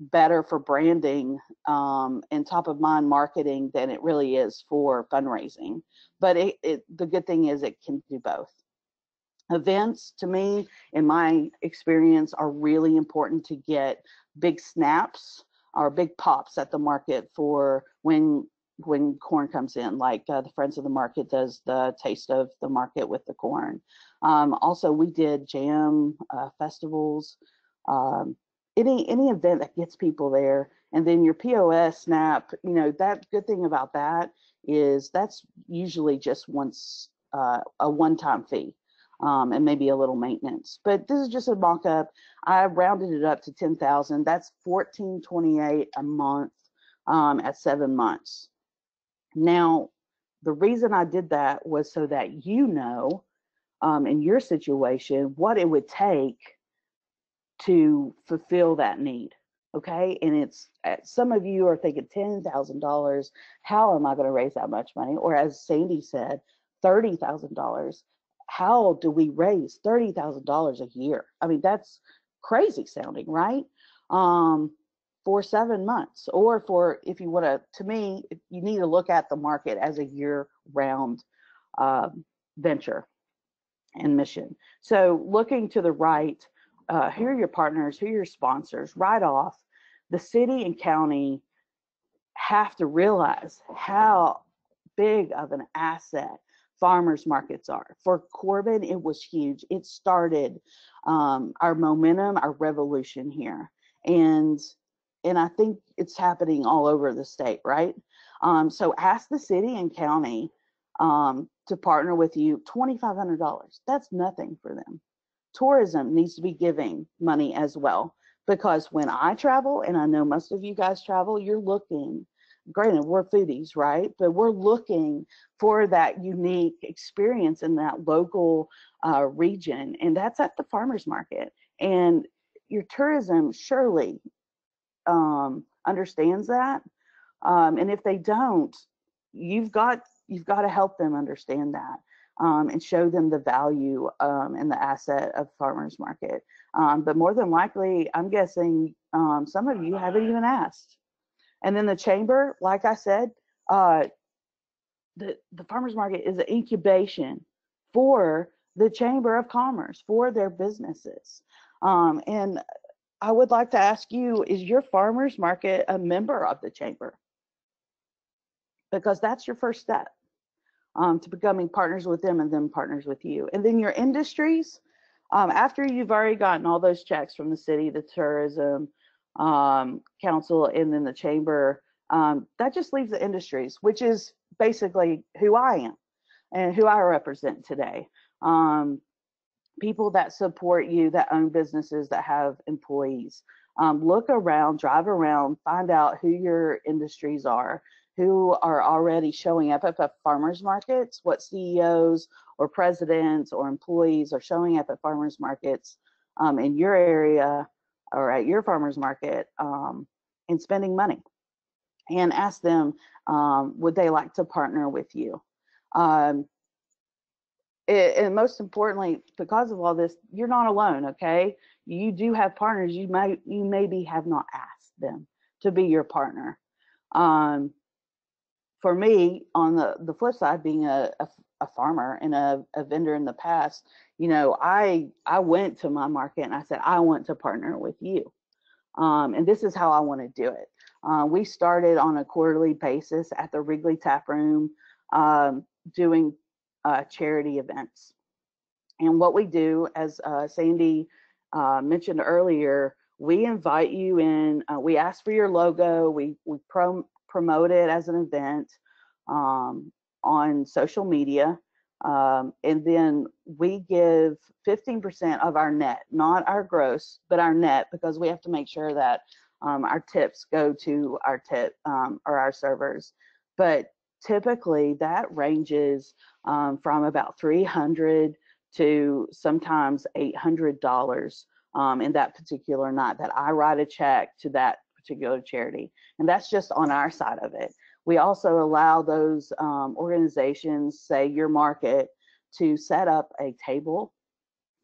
better for branding um, and top of mind marketing than it really is for fundraising. But it, it, the good thing is it can do both. Events, to me, in my experience, are really important to get big snaps or big pops at the market for when when corn comes in, like uh, the Friends of the Market does the taste of the market with the corn. Um, also, we did jam uh, festivals. Um, any any event that gets people there and then your pos snap you know that good thing about that is that's usually just once uh, a one-time fee um, and maybe a little maintenance but this is just a mock-up i rounded it up to 10000 that's 1428 a month um, at seven months now the reason i did that was so that you know um, in your situation what it would take to fulfill that need. Okay. And it's uh, some of you are thinking $10,000. How am I going to raise that much money? Or as Sandi said, $30,000. How do we raise $30,000 a year? I mean, that's crazy sounding, right? Um, for seven months, or for if you want to, to me, you need to look at the market as a year round um, venture and mission. So looking to the right, uh, who are your partners, who are your sponsors, right off, the city and county have to realize how big of an asset farmers markets are. For Corbin, it was huge. It started um, our momentum, our revolution here. And and I think it's happening all over the state, right? Um, so ask the city and county um, to partner with you, $2,500. That's nothing for them tourism needs to be giving money as well. Because when I travel, and I know most of you guys travel, you're looking, granted, we're foodies, right? But we're looking for that unique experience in that local uh, region. And that's at the farmer's market. And your tourism surely um, understands that. Um, and if they don't, you've got you've got to help them understand that um, and show them the value um, and the asset of farmers market. Um, but more than likely, I'm guessing um, some of you haven't even asked. And then the chamber, like I said, uh, the, the farmers market is an incubation for the chamber of commerce, for their businesses. Um, and I would like to ask you, is your farmer's market a member of the chamber? Because that's your first step um, to becoming partners with them and then partners with you. And then your industries, um, after you've already gotten all those checks from the city, the tourism um, council, and then the chamber, um, that just leaves the industries, which is basically who I am and who I represent today. Um, people that support you, that own businesses, that have employees. Um, look around, drive around, find out who your industries are, who are already showing up at farmers markets, what CEOs or presidents or employees are showing up at farmers markets um, in your area or at your farmers market um, and spending money. And ask them, um, would they like to partner with you? Um, it, and most importantly, because of all this, you're not alone. Okay, you do have partners. You might, you maybe have not asked them to be your partner. Um, for me, on the the flip side, being a, a, a farmer and a, a vendor in the past, you know, I I went to my market and I said I want to partner with you, um, and this is how I want to do it. Uh, we started on a quarterly basis at the Wrigley Tap Room, um, doing uh, charity events. And what we do, as uh, Sandi uh, mentioned earlier, we invite you in. Uh, we ask for your logo. We we prom promote it as an event um, on social media. Um, and then we give 15% of our net, not our gross, but our net, because we have to make sure that um, our tips go to our tip um, or our servers. But typically that ranges um, from about 300 to sometimes $800 um, in that particular night that I write a check to that particular charity. And that's just on our side of it. We also allow those um, organizations, say your market, to set up a table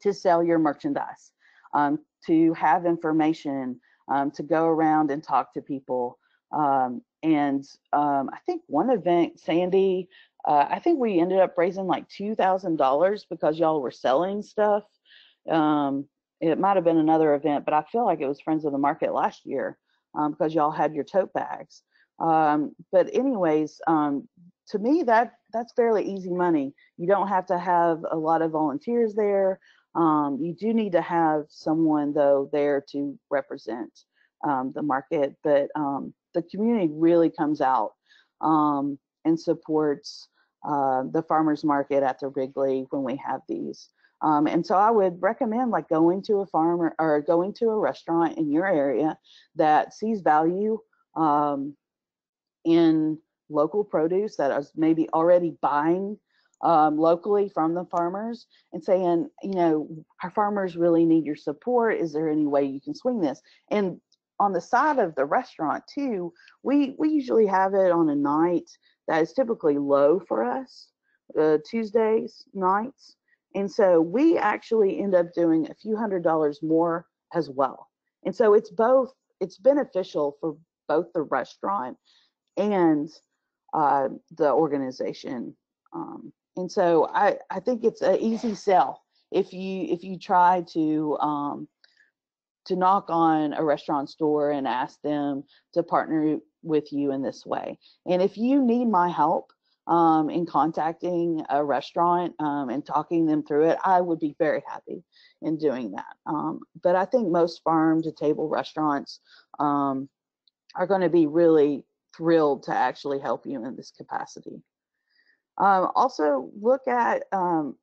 to sell your merchandise, um, to have information, um, to go around and talk to people. And um, I think one event, Sandi, uh, I think we ended up raising like $2,000 because y'all were selling stuff. Um, it might have been another event, but I feel like it was Friends of the Market last year um, because y'all had your tote bags. Um, but anyways, um, to me that that's fairly easy money. You don't have to have a lot of volunteers there. Um, you do need to have someone though there to represent the market, but the community really comes out um, and supports uh, the farmers market at the Wrigley when we have these. Um, and so I would recommend like going to a farmer or going to a restaurant in your area that sees value um, in local produce that is maybe already buying um, locally from the farmers and saying, you know, our farmers really need your support. Is there any way you can swing this? And on the side of the restaurant too, we we usually have it on a night that is typically low for us, uh, Tuesdays nights. And so we actually end up doing a few hundred dollars more as well. And so it's both, it's beneficial for both the restaurant and uh, the organization. Um, and so I, I think it's an easy sell if you if you try to um, to knock on a restaurant store and ask them to partner with you in this way. And if you need my help, um, in contacting a restaurant um, and talking them through it, I would be very happy in doing that. Um, but I think most farm to table restaurants um, are going to be really thrilled to actually help you in this capacity. Um, also, look at um,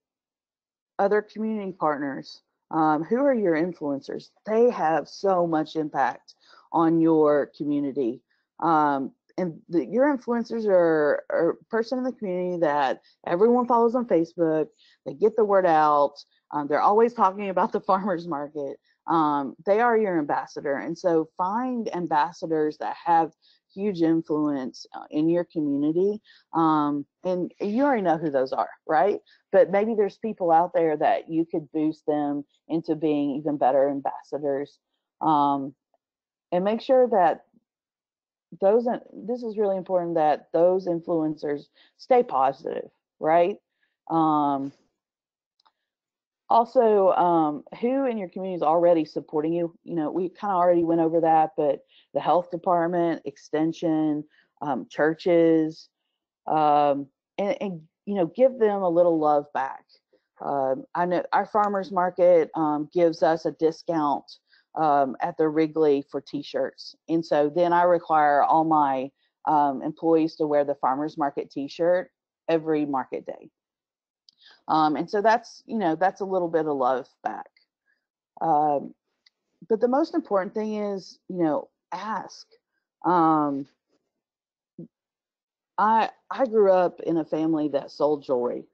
other community partners. Who are your influencers? They have so much impact on your community. Um, and the, your influencers are, are a person in the community that everyone follows on Facebook. They get the word out. Um, they're always talking about the farmers market. Um, they are your ambassador. And so find ambassadors that have huge influence uh, in your community. Um, and you already know who those are, right? But maybe there's people out there that you could boost them into being even better ambassadors. Um, and make sure that those this is really important that those influencers stay positive right um also um, who in your community is already supporting you? You know we kind of already went over that but the health department extension um, churches um, and, and, you know give them a little love back. Um, i know our farmers market um, gives us a discount um, at the wrigley for t-shirts. And so then i require all my employees to wear the farmers market t-shirt every market day um, and so that's, you know, that's a little bit of love back. Um, but the most important thing is, you know, ask. Um, I I grew up in a family that sold jewelry,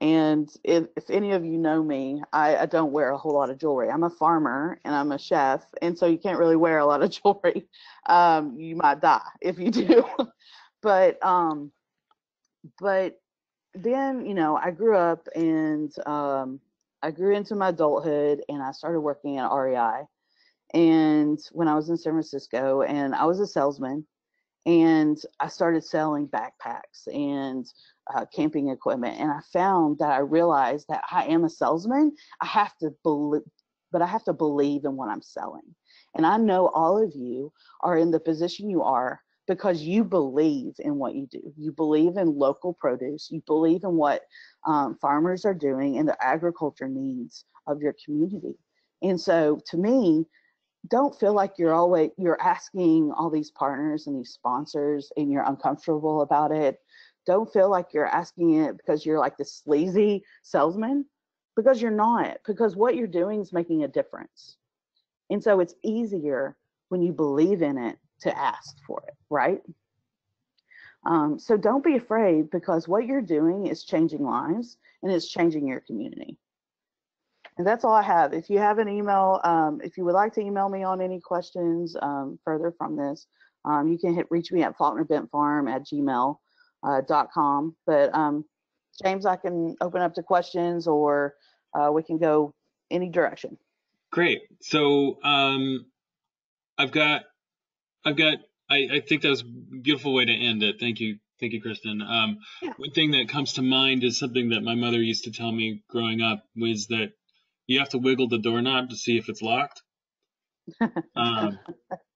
and if, if any of you know me, I, I don't wear a whole lot of jewelry. I'm a farmer and I'm a chef, and so you can't really wear a lot of jewelry. Um, you might die if you do. but um, but then you know i grew up and um, i grew into my adulthood and i started working at REI and when i was in san francisco and i was a salesman and i started selling backpacks and uh, camping equipment. And i found that i realized that i am a salesman i have to believe but i have to believe in what i'm selling. And i know all of you are in the position you are because you believe in what you do. You believe in local produce. You believe in what um, farmers are doing and the agriculture needs of your community. And so, to me, don't feel like you're always you're asking all these partners and these sponsors and you're uncomfortable about it. Don't feel like you're asking it because you're like this sleazy salesman, because you're not. Because what you're doing is making a difference. And so it's easier when you believe in it to ask for it, right? Um, so don't be afraid because what you're doing is changing lives and it's changing your community. And that's all I have. If you have an email, um, if you would like to email me on any questions um, further from this, um, you can hit reach me at faulknerbentfarm at gmail.com. Uh, but um, James, I can open up to questions or uh, we can go any direction. Great. So um, I've got I've got. I, I think that was a beautiful way to end it. Thank you, thank you, Kristin. Um, yeah. One thing that comes to mind is something that my mother used to tell me growing up was that you have to wiggle the doorknob to see if it's locked. um,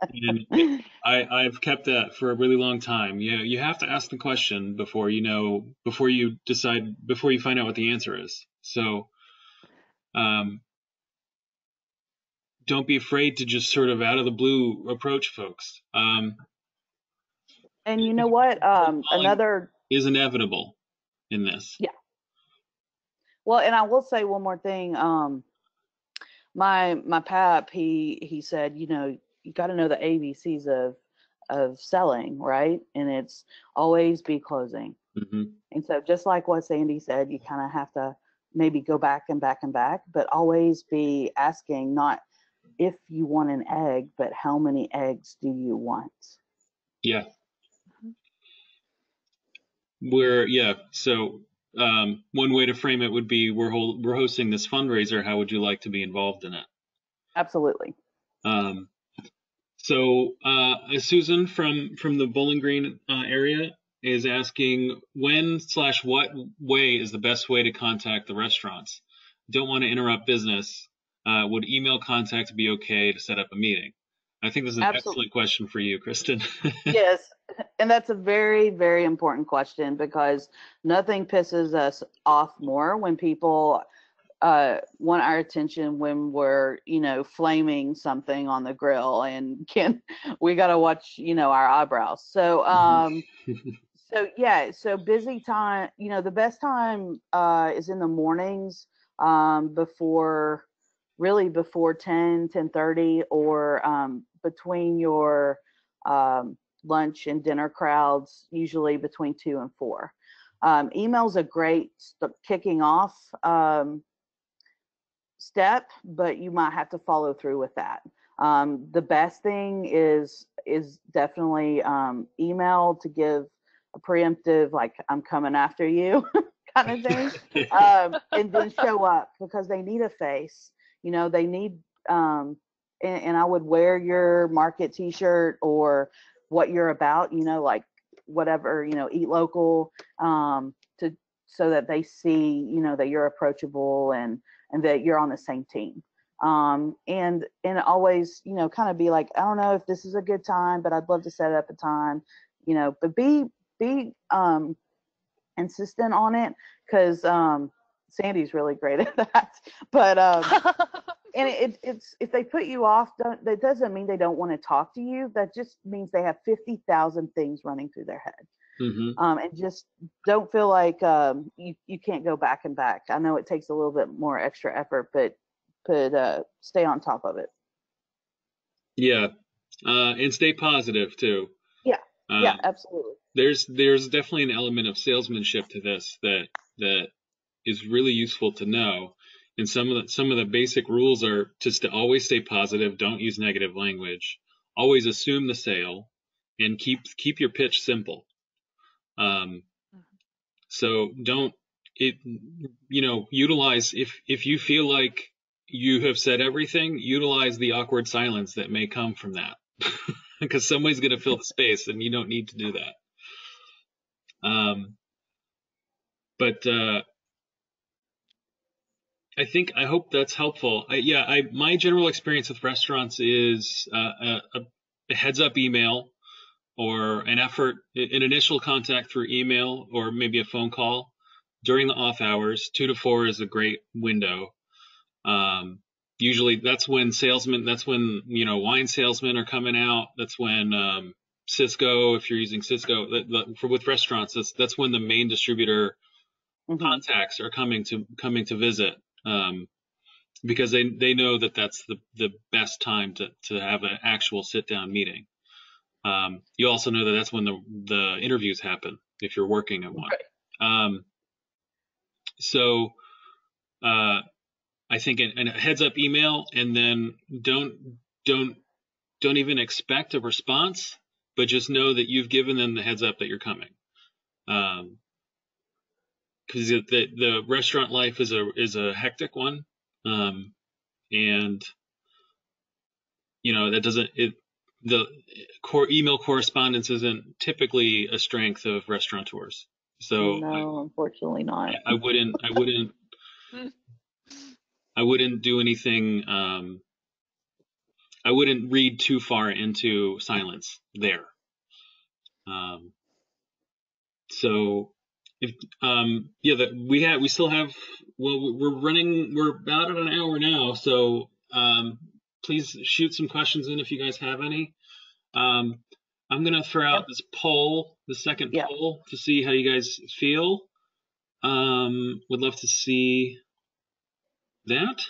and I, I've kept that for a really long time. You you have to ask the question before you know before you decide before you find out what the answer is. So, um, don't be afraid to just sort of out of the blue approach folks. Um, and you know what? Um, another is inevitable in this. Yeah. Well, and I will say one more thing. Um, my my pap, he he said, you know, you got to know the ABCs of of selling, right? And it's always be closing. Mm-hmm. And so, just like what Sandi said, you kind of have to maybe go back and back and back, but always be asking, not if you want an egg, but how many eggs do you want? Yeah. We're yeah. So um, one way to frame it would be we're hold, we're hosting this fundraiser. How would you like to be involved in it? Absolutely. Um, so uh, Susan from from the Bowling Green uh, area is asking when slash what way is the best way to contact the restaurants. Don't want to interrupt business uh, would email contact be okay to set up a meeting? I think this is an Absolutely. excellent question for you, Kristin. yes, and that's a very, very important question because nothing pisses us off more when people uh, want our attention when we're, you know, flaming something on the grill and can we got to watch, you know, our eyebrows. So, um, so yeah, so busy time, you know, the best time uh, is in the mornings um, before really before 10 10.30 or um, between your um, lunch and dinner crowds usually between 2 and 4 um, email's a great st- kicking off um, step but you might have to follow through with that. Um, the best thing is is definitely um, email to give a preemptive like i'm coming after you kind of thing. Um, and then show up because they need a face you know they need um and, and i would wear your market t-shirt or what you're about you know like whatever you know eat local um to so that they see you know that you're approachable and and that you're on the same team. Um, and and always, you know, kind of be like, I don't know if this is a good time, but I'd love to set up a time, you know, but be be um, insistent on it because um, Sandi's really great at that. But um, and it, it's if they put you off, don't, that doesn't mean they don't want to talk to you. That just means they have fifty thousand things running through their head. hmm Um, and just don't feel like um, you you can't go back and back. I know it takes a little bit more extra effort, but but uh, stay on top of it. Yeah, uh, and stay positive too. Yeah, Um, yeah, absolutely. there's there's definitely an element of salesmanship to this that that is really useful to know. And some of the some of the basic rules are just to always stay positive, don't use negative language, always assume the sale, and keep keep your pitch simple. Um, so don't it you know utilize if if you feel like you have said everything, utilize the awkward silence that may come from that. because somebody's going to fill the space and you don't need to do that. Um, but uh, I think I hope that's helpful. I, yeah, I my general experience with restaurants is uh, a, a heads up email or an effort, an initial contact through email or maybe a phone call during the off hours. Two to four is a great window. Um, usually that's when salesmen, that's when you know wine salesmen are coming out. That's when um, Sysco, if you're using Sysco, that, that, for with restaurants, that's that's when the main distributor Mhm. contacts are coming to coming to visit um, because they they know that that's the the best time to to have an actual sit down meeting. Um, you also know that that's when the the interviews happen if you're working at one. Um, so uh, I think an, an heads up email and then don't don't don't even expect a response, but just know that you've given them the heads up that you're coming. Um, because the, the restaurant life is a is a hectic one, um, and you know that doesn't it the core email correspondence isn't typically a strength of restaurateurs. So no, unfortunately not. I, I wouldn't I wouldn't I wouldn't do anything. Um, I wouldn't read too far into silence there. Um, so if um, yeah, that we have we still have well we're running we're about at an hour now. So um, please shoot some questions in if you guys have any. Um, I'm gonna throw out Yep. this poll, the second Yeah. poll, to see how you guys feel. Um, would love to see that.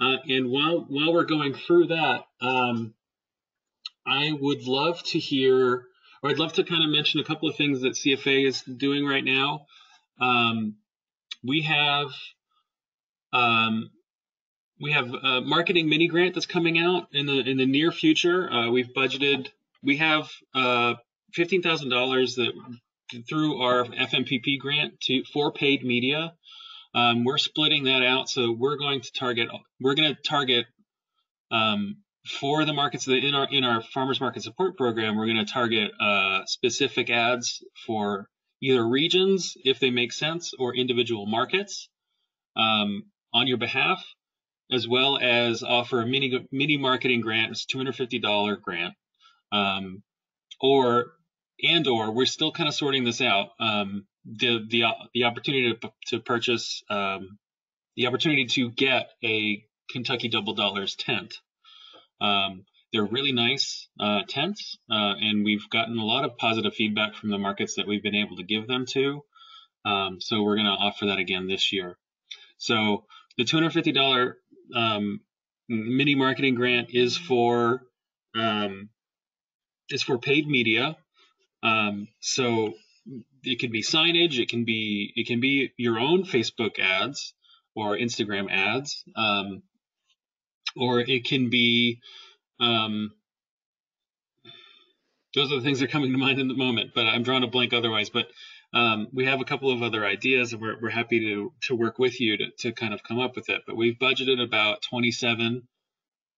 Uh, and while while we're going through that, um, I would love to hear, or I'd love to kind of mention a couple of things that CFA is doing right now. Um, we have um, we have a marketing mini grant that's coming out in the in the near future. Uh, we've budgeted. We have uh, fifteen thousand dollars that through our FMPP grant to for paid media. Um, we're splitting that out, so we're going to target. We're going to target um, for the markets that in our in our farmers market support program. We're going to target uh, specific ads for either regions, if they make sense, or individual markets um, on your behalf, as well as offer a mini mini marketing grant. It's a $250 grant, um, or and or we're still kind of sorting this out. Um, the the the opportunity to, to purchase um, the opportunity to get a Kentucky Double Dollars tent. Um, they're really nice uh, tents, uh, and we've gotten a lot of positive feedback from the markets that we've been able to give them to. Um, so we're going to offer that again this year. So the $250 um, mini marketing grant is for um, is for paid media. Um, so it can be signage, it can be it can be your own Facebook ads or Instagram ads, um, or it can be um, those are the things that are coming to mind in the moment. But I'm drawing a blank otherwise. But um, we have a couple of other ideas, and we're, we're happy to to work with you to to kind of come up with it. But we've budgeted about 27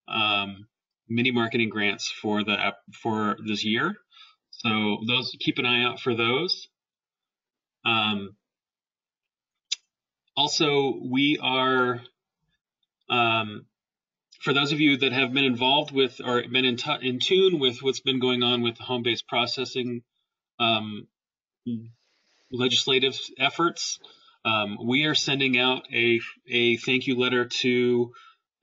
um, mini marketing grants for the for this year. So those keep an eye out for those. Um, also, we are um, for those of you that have been involved with or been in, in tune with what's been going on with the home-based processing um, legislative efforts, um, we are sending out a, a thank you letter to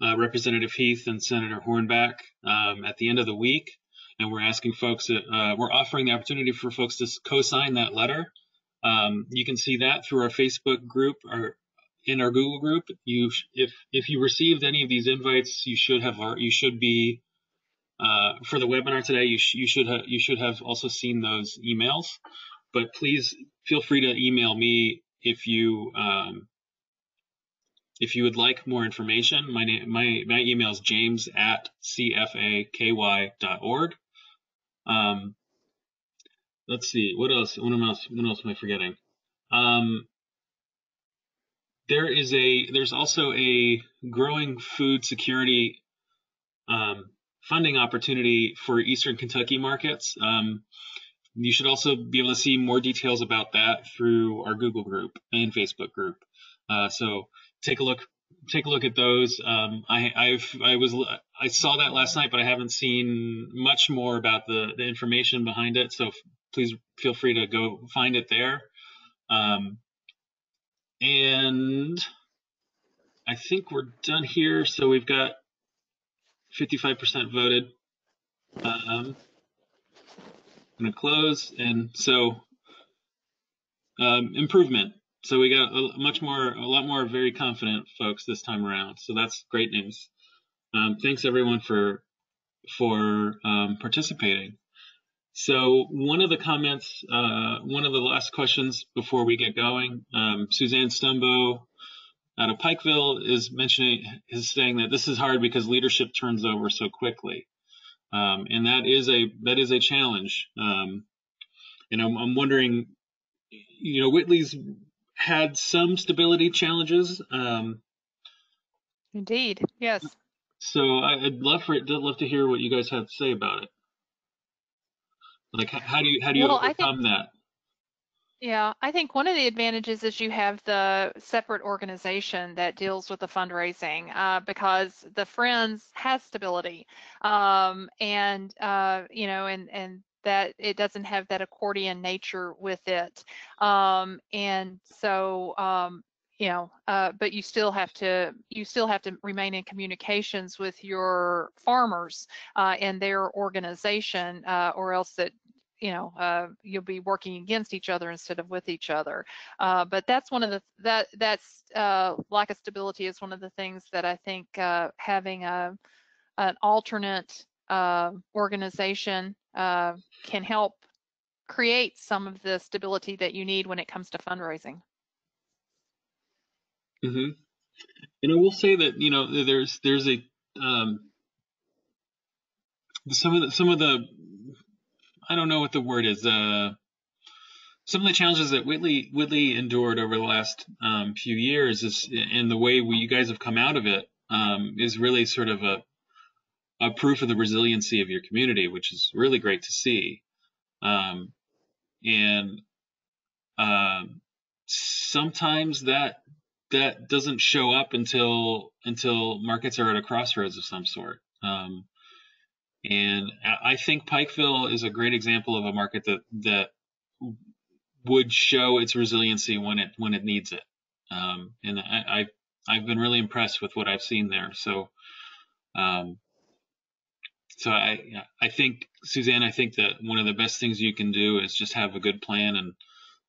uh, Representative Heath and Senator Hornback um, at the end of the week, and we're asking folks, uh, we're offering the opportunity for folks to co-sign that letter. Um, you can see that through our Facebook group or in our Google group. You, if if you received any of these invites, you should have you should be uh, for the webinar today. You, sh- you should have you should have also seen those emails. But please feel free to email me if you um, if you would like more information. My name my my email is james at cfaky.org. Um, let's see what else what else what else am I forgetting? Um, there is a there's also a growing food security um, funding opportunity for Eastern Kentucky markets. Um, you should also be able to see more details about that through our Google group and Facebook group. Uh, so take a look take a look at those. Um, I I've I was I saw that last night, but I haven't seen much more about the the information behind it. So please feel free to go find it there. Um, and I think we're done here. So we've got 55% voted. Um, I'm gonna close, and so um, improvement. So we got a, much more, a lot more very confident folks this time around. So that's great news. Um, thanks everyone for for um, participating. So one of the comments, uh, one of the last questions before we get going, um, Suzanne Stumbo out of Pikeville is mentioning, is saying that this is hard because leadership turns over so quickly. Um, and that is a, that is a challenge. Um, and I'm, I'm, wondering, you know, Whitley's had some stability challenges. Um, Indeed. Yes. So I'd love for it, I'd love to hear what you guys have to say about it. Like, how do you how do you well, overcome think, that? Yeah, I think one of the advantages is you have the separate organization that deals with the fundraising uh, because the Friends has stability, um, and uh, you know, and and that it doesn't have that accordion nature with it, um, and so um, you know, uh, but you still have to you still have to remain in communications with your farmers uh, and their organization, uh, or else that you know uh, you'll be working against each other instead of with each other. Uh, but that's one of the that that's uh, lack of stability is one of the things that I think uh, having a an alternate uh, organization can help create some of the stability that you need when it comes to fundraising. Mm-hmm. And I will say that you know there's there's a um, some of the some of the I don't know what the word is. Uh, some of the challenges that Whitley Whitley endured over the last um, few years is, and the way we, you guys have come out of it um, is really sort of a a proof of the resiliency of your community, which is really great to see. Um, and um, sometimes that that doesn't show up until until markets are at a crossroads of some sort. Um, and I think Pikeville is a great example of a market that that would show its resiliency when it when it needs it. Um, and I, I I've been really impressed with what I've seen there. So um, so I I think Suzanne, I think that one of the best things you can do is just have a good plan and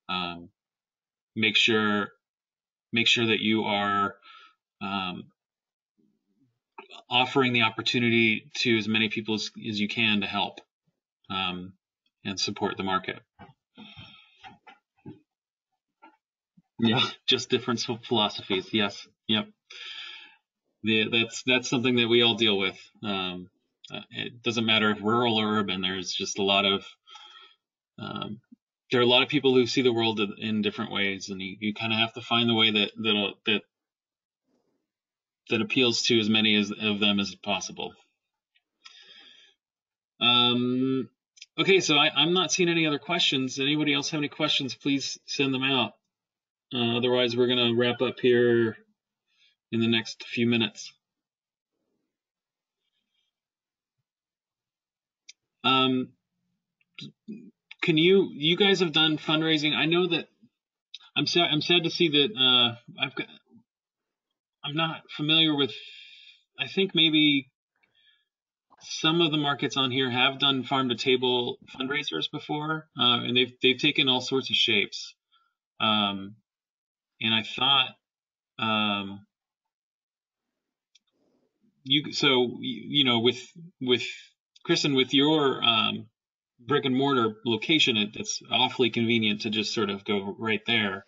um, make sure make sure that you are um, offering the opportunity to as many people as, as you can to help um, and support the market. Yeah, just different philosophies. Yes. Yep. The, that's that's something that we all deal with. Um, uh, it doesn't matter if rural or urban. There's just a lot of um, there are a lot of people who see the world in, different ways, and you, you kind of have to find the way that that uh, that that appeals to as many as, of them as possible. Um, okay, so I, am not seeing any other questions. Anybody else have any questions? Please send them out. Uh, otherwise, we're going to wrap up here in the next few minutes. Um, can you you guys have done fundraising? I know that I'm sad I'm sad to see that uh, I've got I'm not familiar with. I think maybe some of the markets on here have done farm to table fundraisers before, uh, and they've they've taken all sorts of shapes. Um, and I thought um, you so you know with with Kristin with your um, brick and mortar location, it, it's awfully convenient to just sort of go right there.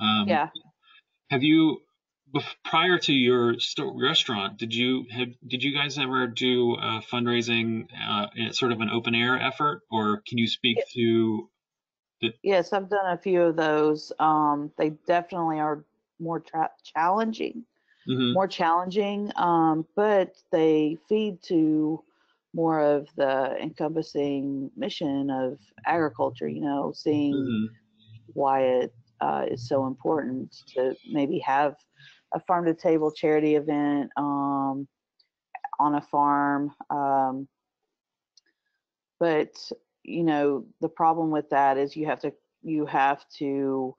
Um, Yeah. Have you prior to your restaurant? Did you have did you guys ever do uh, fundraising, uh, in sort of an open air effort, or can you speak to? Yes, I've done a few of those. Um, they definitely are more tra- challenging, Mhm, more challenging, um, but they feed to more of the encompassing mission of agriculture, you know, seeing mhm, why it uh, is so important to maybe have a farm to table charity event um, on a farm. Um, but you know the problem with that is you have to you have to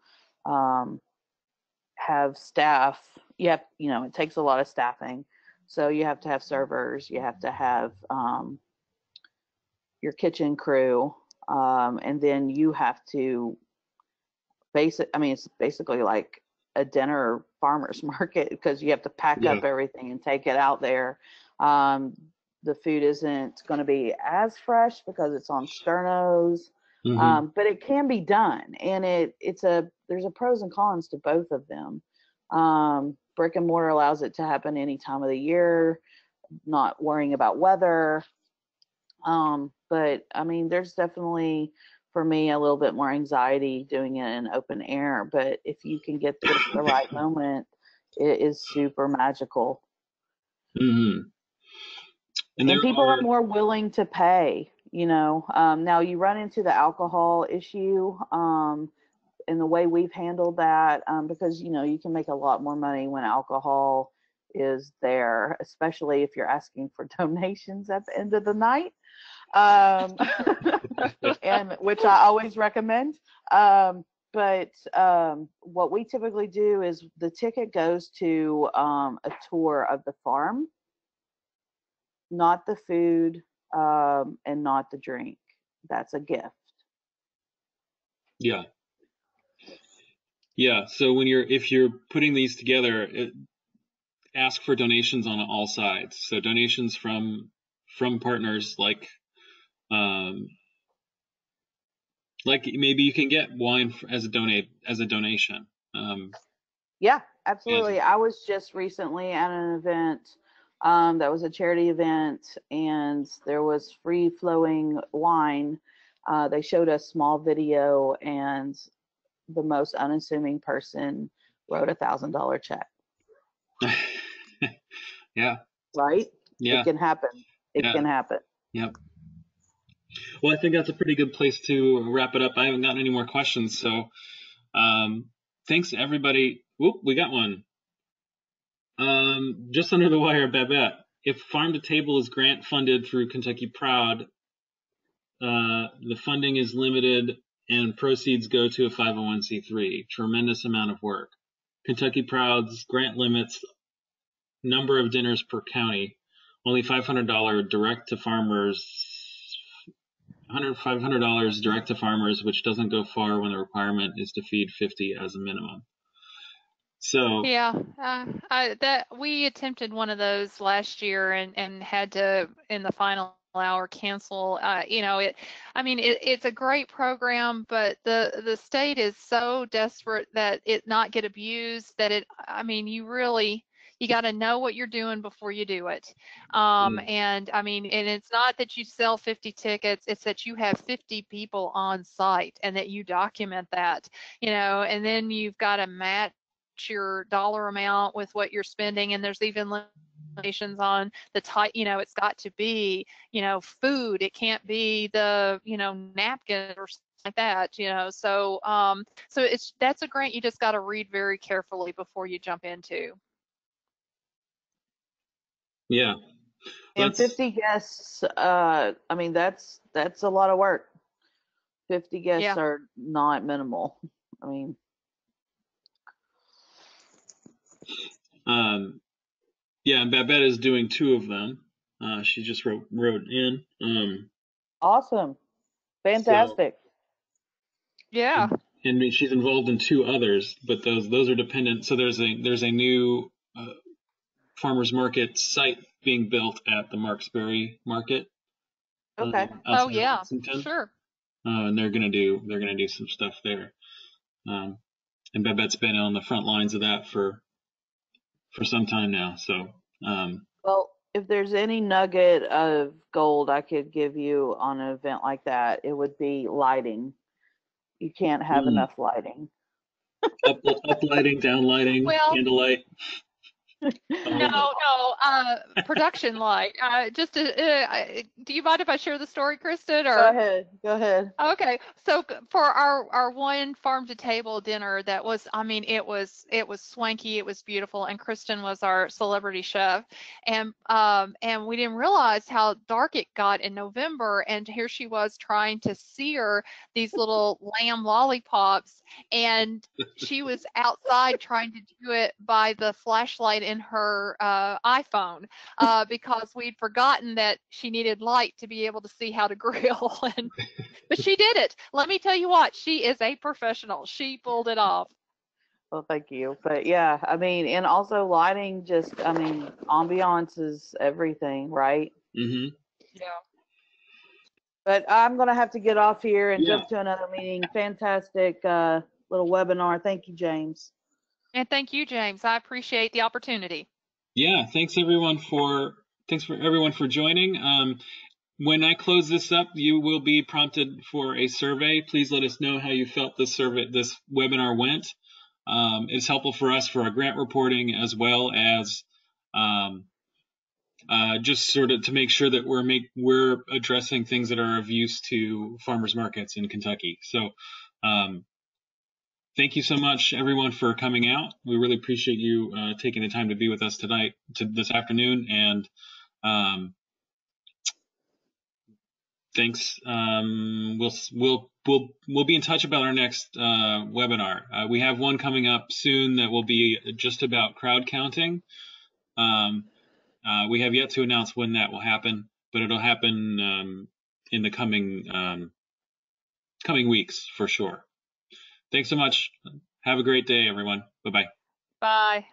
um, have staff. You have you know it takes a lot of staffing, so you have to have servers. You have to have um, your kitchen crew, um, and then you have to basic. I mean, it's basically like a dinner farmers market because you have to pack Yeah. up everything and take it out there. Um, the food isn't going to be as fresh because it's on sternos, mhm. um, but it can be done, and it it's a there's a pros and cons to both of them. Um, brick and mortar allows it to happen any time of the year, not worrying about weather. Um, but I mean, there's definitely for me a little bit more anxiety doing it in open air. But if you can get this the right moment, it is super magical. Mhm. And, And people are, are, more willing to pay, you know. Um, now you run into the alcohol issue. Um, and the way we've handled that, um, because you know you can make a lot more money when alcohol is there, especially if you're asking for donations at the end of the night. Um, and which I always recommend. Um, but um, what we typically do is the ticket goes to um, a tour of the farm, not the food um, and not the drink. That's a gift. Yeah. Yeah. So when you're if you're putting these together, it, ask for donations on all sides. So donations from from partners like um like maybe you can get wine as a donate as a donation. Um Yeah, absolutely. I was just recently at an event um, that was a charity event, and there was free flowing wine. Uh, they showed a small video, and the most unassuming person wrote a thousand dollar check. yeah. Right? Yeah. It can happen. It Yeah. can happen. Yep. Well, I think that's a pretty good place to wrap it up. I haven't gotten any more questions, so um, thanks everybody. Whoop, we got one. Um, just under the wire, Babette. If farm to table is grant funded through Kentucky Proud, uh, the funding is limited and proceeds go to a 501c3. Tremendous amount of work. Kentucky Proud's grant limits number of dinners per county. Only $500 direct to farmers. $100, $500 direct to farmers, which doesn't go far when the requirement is to feed 50 as a minimum. So, Yeah, uh, I, that we attempted one of those last year and and had to in the final hour cancel. Uh, you know, it. I mean, it, it's a great program, but the the state is so desperate that it not get abused that it. I mean, you really you got to know what you're doing before you do it. Um, Mm. and I mean, and it's not that you sell 50 tickets; it's that you have 50 people on site and that you document that. You know, and then you've got to match your dollar amount with what you're spending and there's even limitations on the type you know it's got to be you know food it can't be the you know napkin or something like that you know so um so it's that's a grant you just got to read very carefully before you jump into yeah. And 50 guests, uh, I mean, that's, that's a lot of work. 50 guests Yeah. are not minimal. I mean, Um, yeah, and Babette is doing two of them. Uh, she just wrote wrote in. Um, awesome. Fantastic. Yeah. and she's involved in two others, but those those are dependent. So there's a there's a new uh, farmers market site being built at the Marksbury Market. uh, Okay. Oh yeah. Lexington. Sure. uh, and they're gonna do they're gonna do some stuff there. Um, and Babette's been on the front lines of that for for some time now. So um, Well, if there's any nugget of gold I could give you on an event like that, it would be lighting. You can't have Mm. enough lighting. up, up lighting, down lighting, Well- candlelight. No, no. Uh, production light. Uh, just. Uh, uh, do you mind if I share the story, Kristin? Or Go ahead. Go ahead. Okay, so for our our one farm to table dinner, that was, I mean, it was it was swanky, it was beautiful, and Kristin was our celebrity chef, and um and we didn't realize how dark it got in November, and here she was trying to sear these little lamb lollipops, and she was outside trying to do it by the flashlight in her uh, iPhone uh, because we'd forgotten that she needed light to be able to see how to grill. and but she did it. Let me tell you what, she is a professional. She pulled it off. Well, thank you. But yeah, I mean, and also lighting just, I mean, ambiance is everything, right? Mm-hmm. Yeah. But I'm going to have to get off here and Yeah. jump to another meeting. Fantastic uh, little webinar. Thank you, James. And thank you, James. I appreciate the opportunity. Yeah, thanks everyone for thanks for everyone for joining. Um, when I close this up, you will be prompted for a survey. Please let us know how you felt this survey this webinar went. Um, it's helpful for us for our grant reporting as well as um, uh, just sort of to make sure that we're make we're addressing things that are of use to farmers markets in Kentucky. So um, thank you so much everyone for coming out. We really appreciate you uh, taking the time to be with us tonight to this afternoon and um, thanks um, we'll we'll we'll we'll be in touch about our next uh, webinar. Uh, we have one coming up soon that will be just about crowd counting. Um, uh, we have yet to announce when that will happen but it'll happen um, in the coming um, coming weeks for sure Thanks so much. Have a great day, everyone. Bye bye. Bye.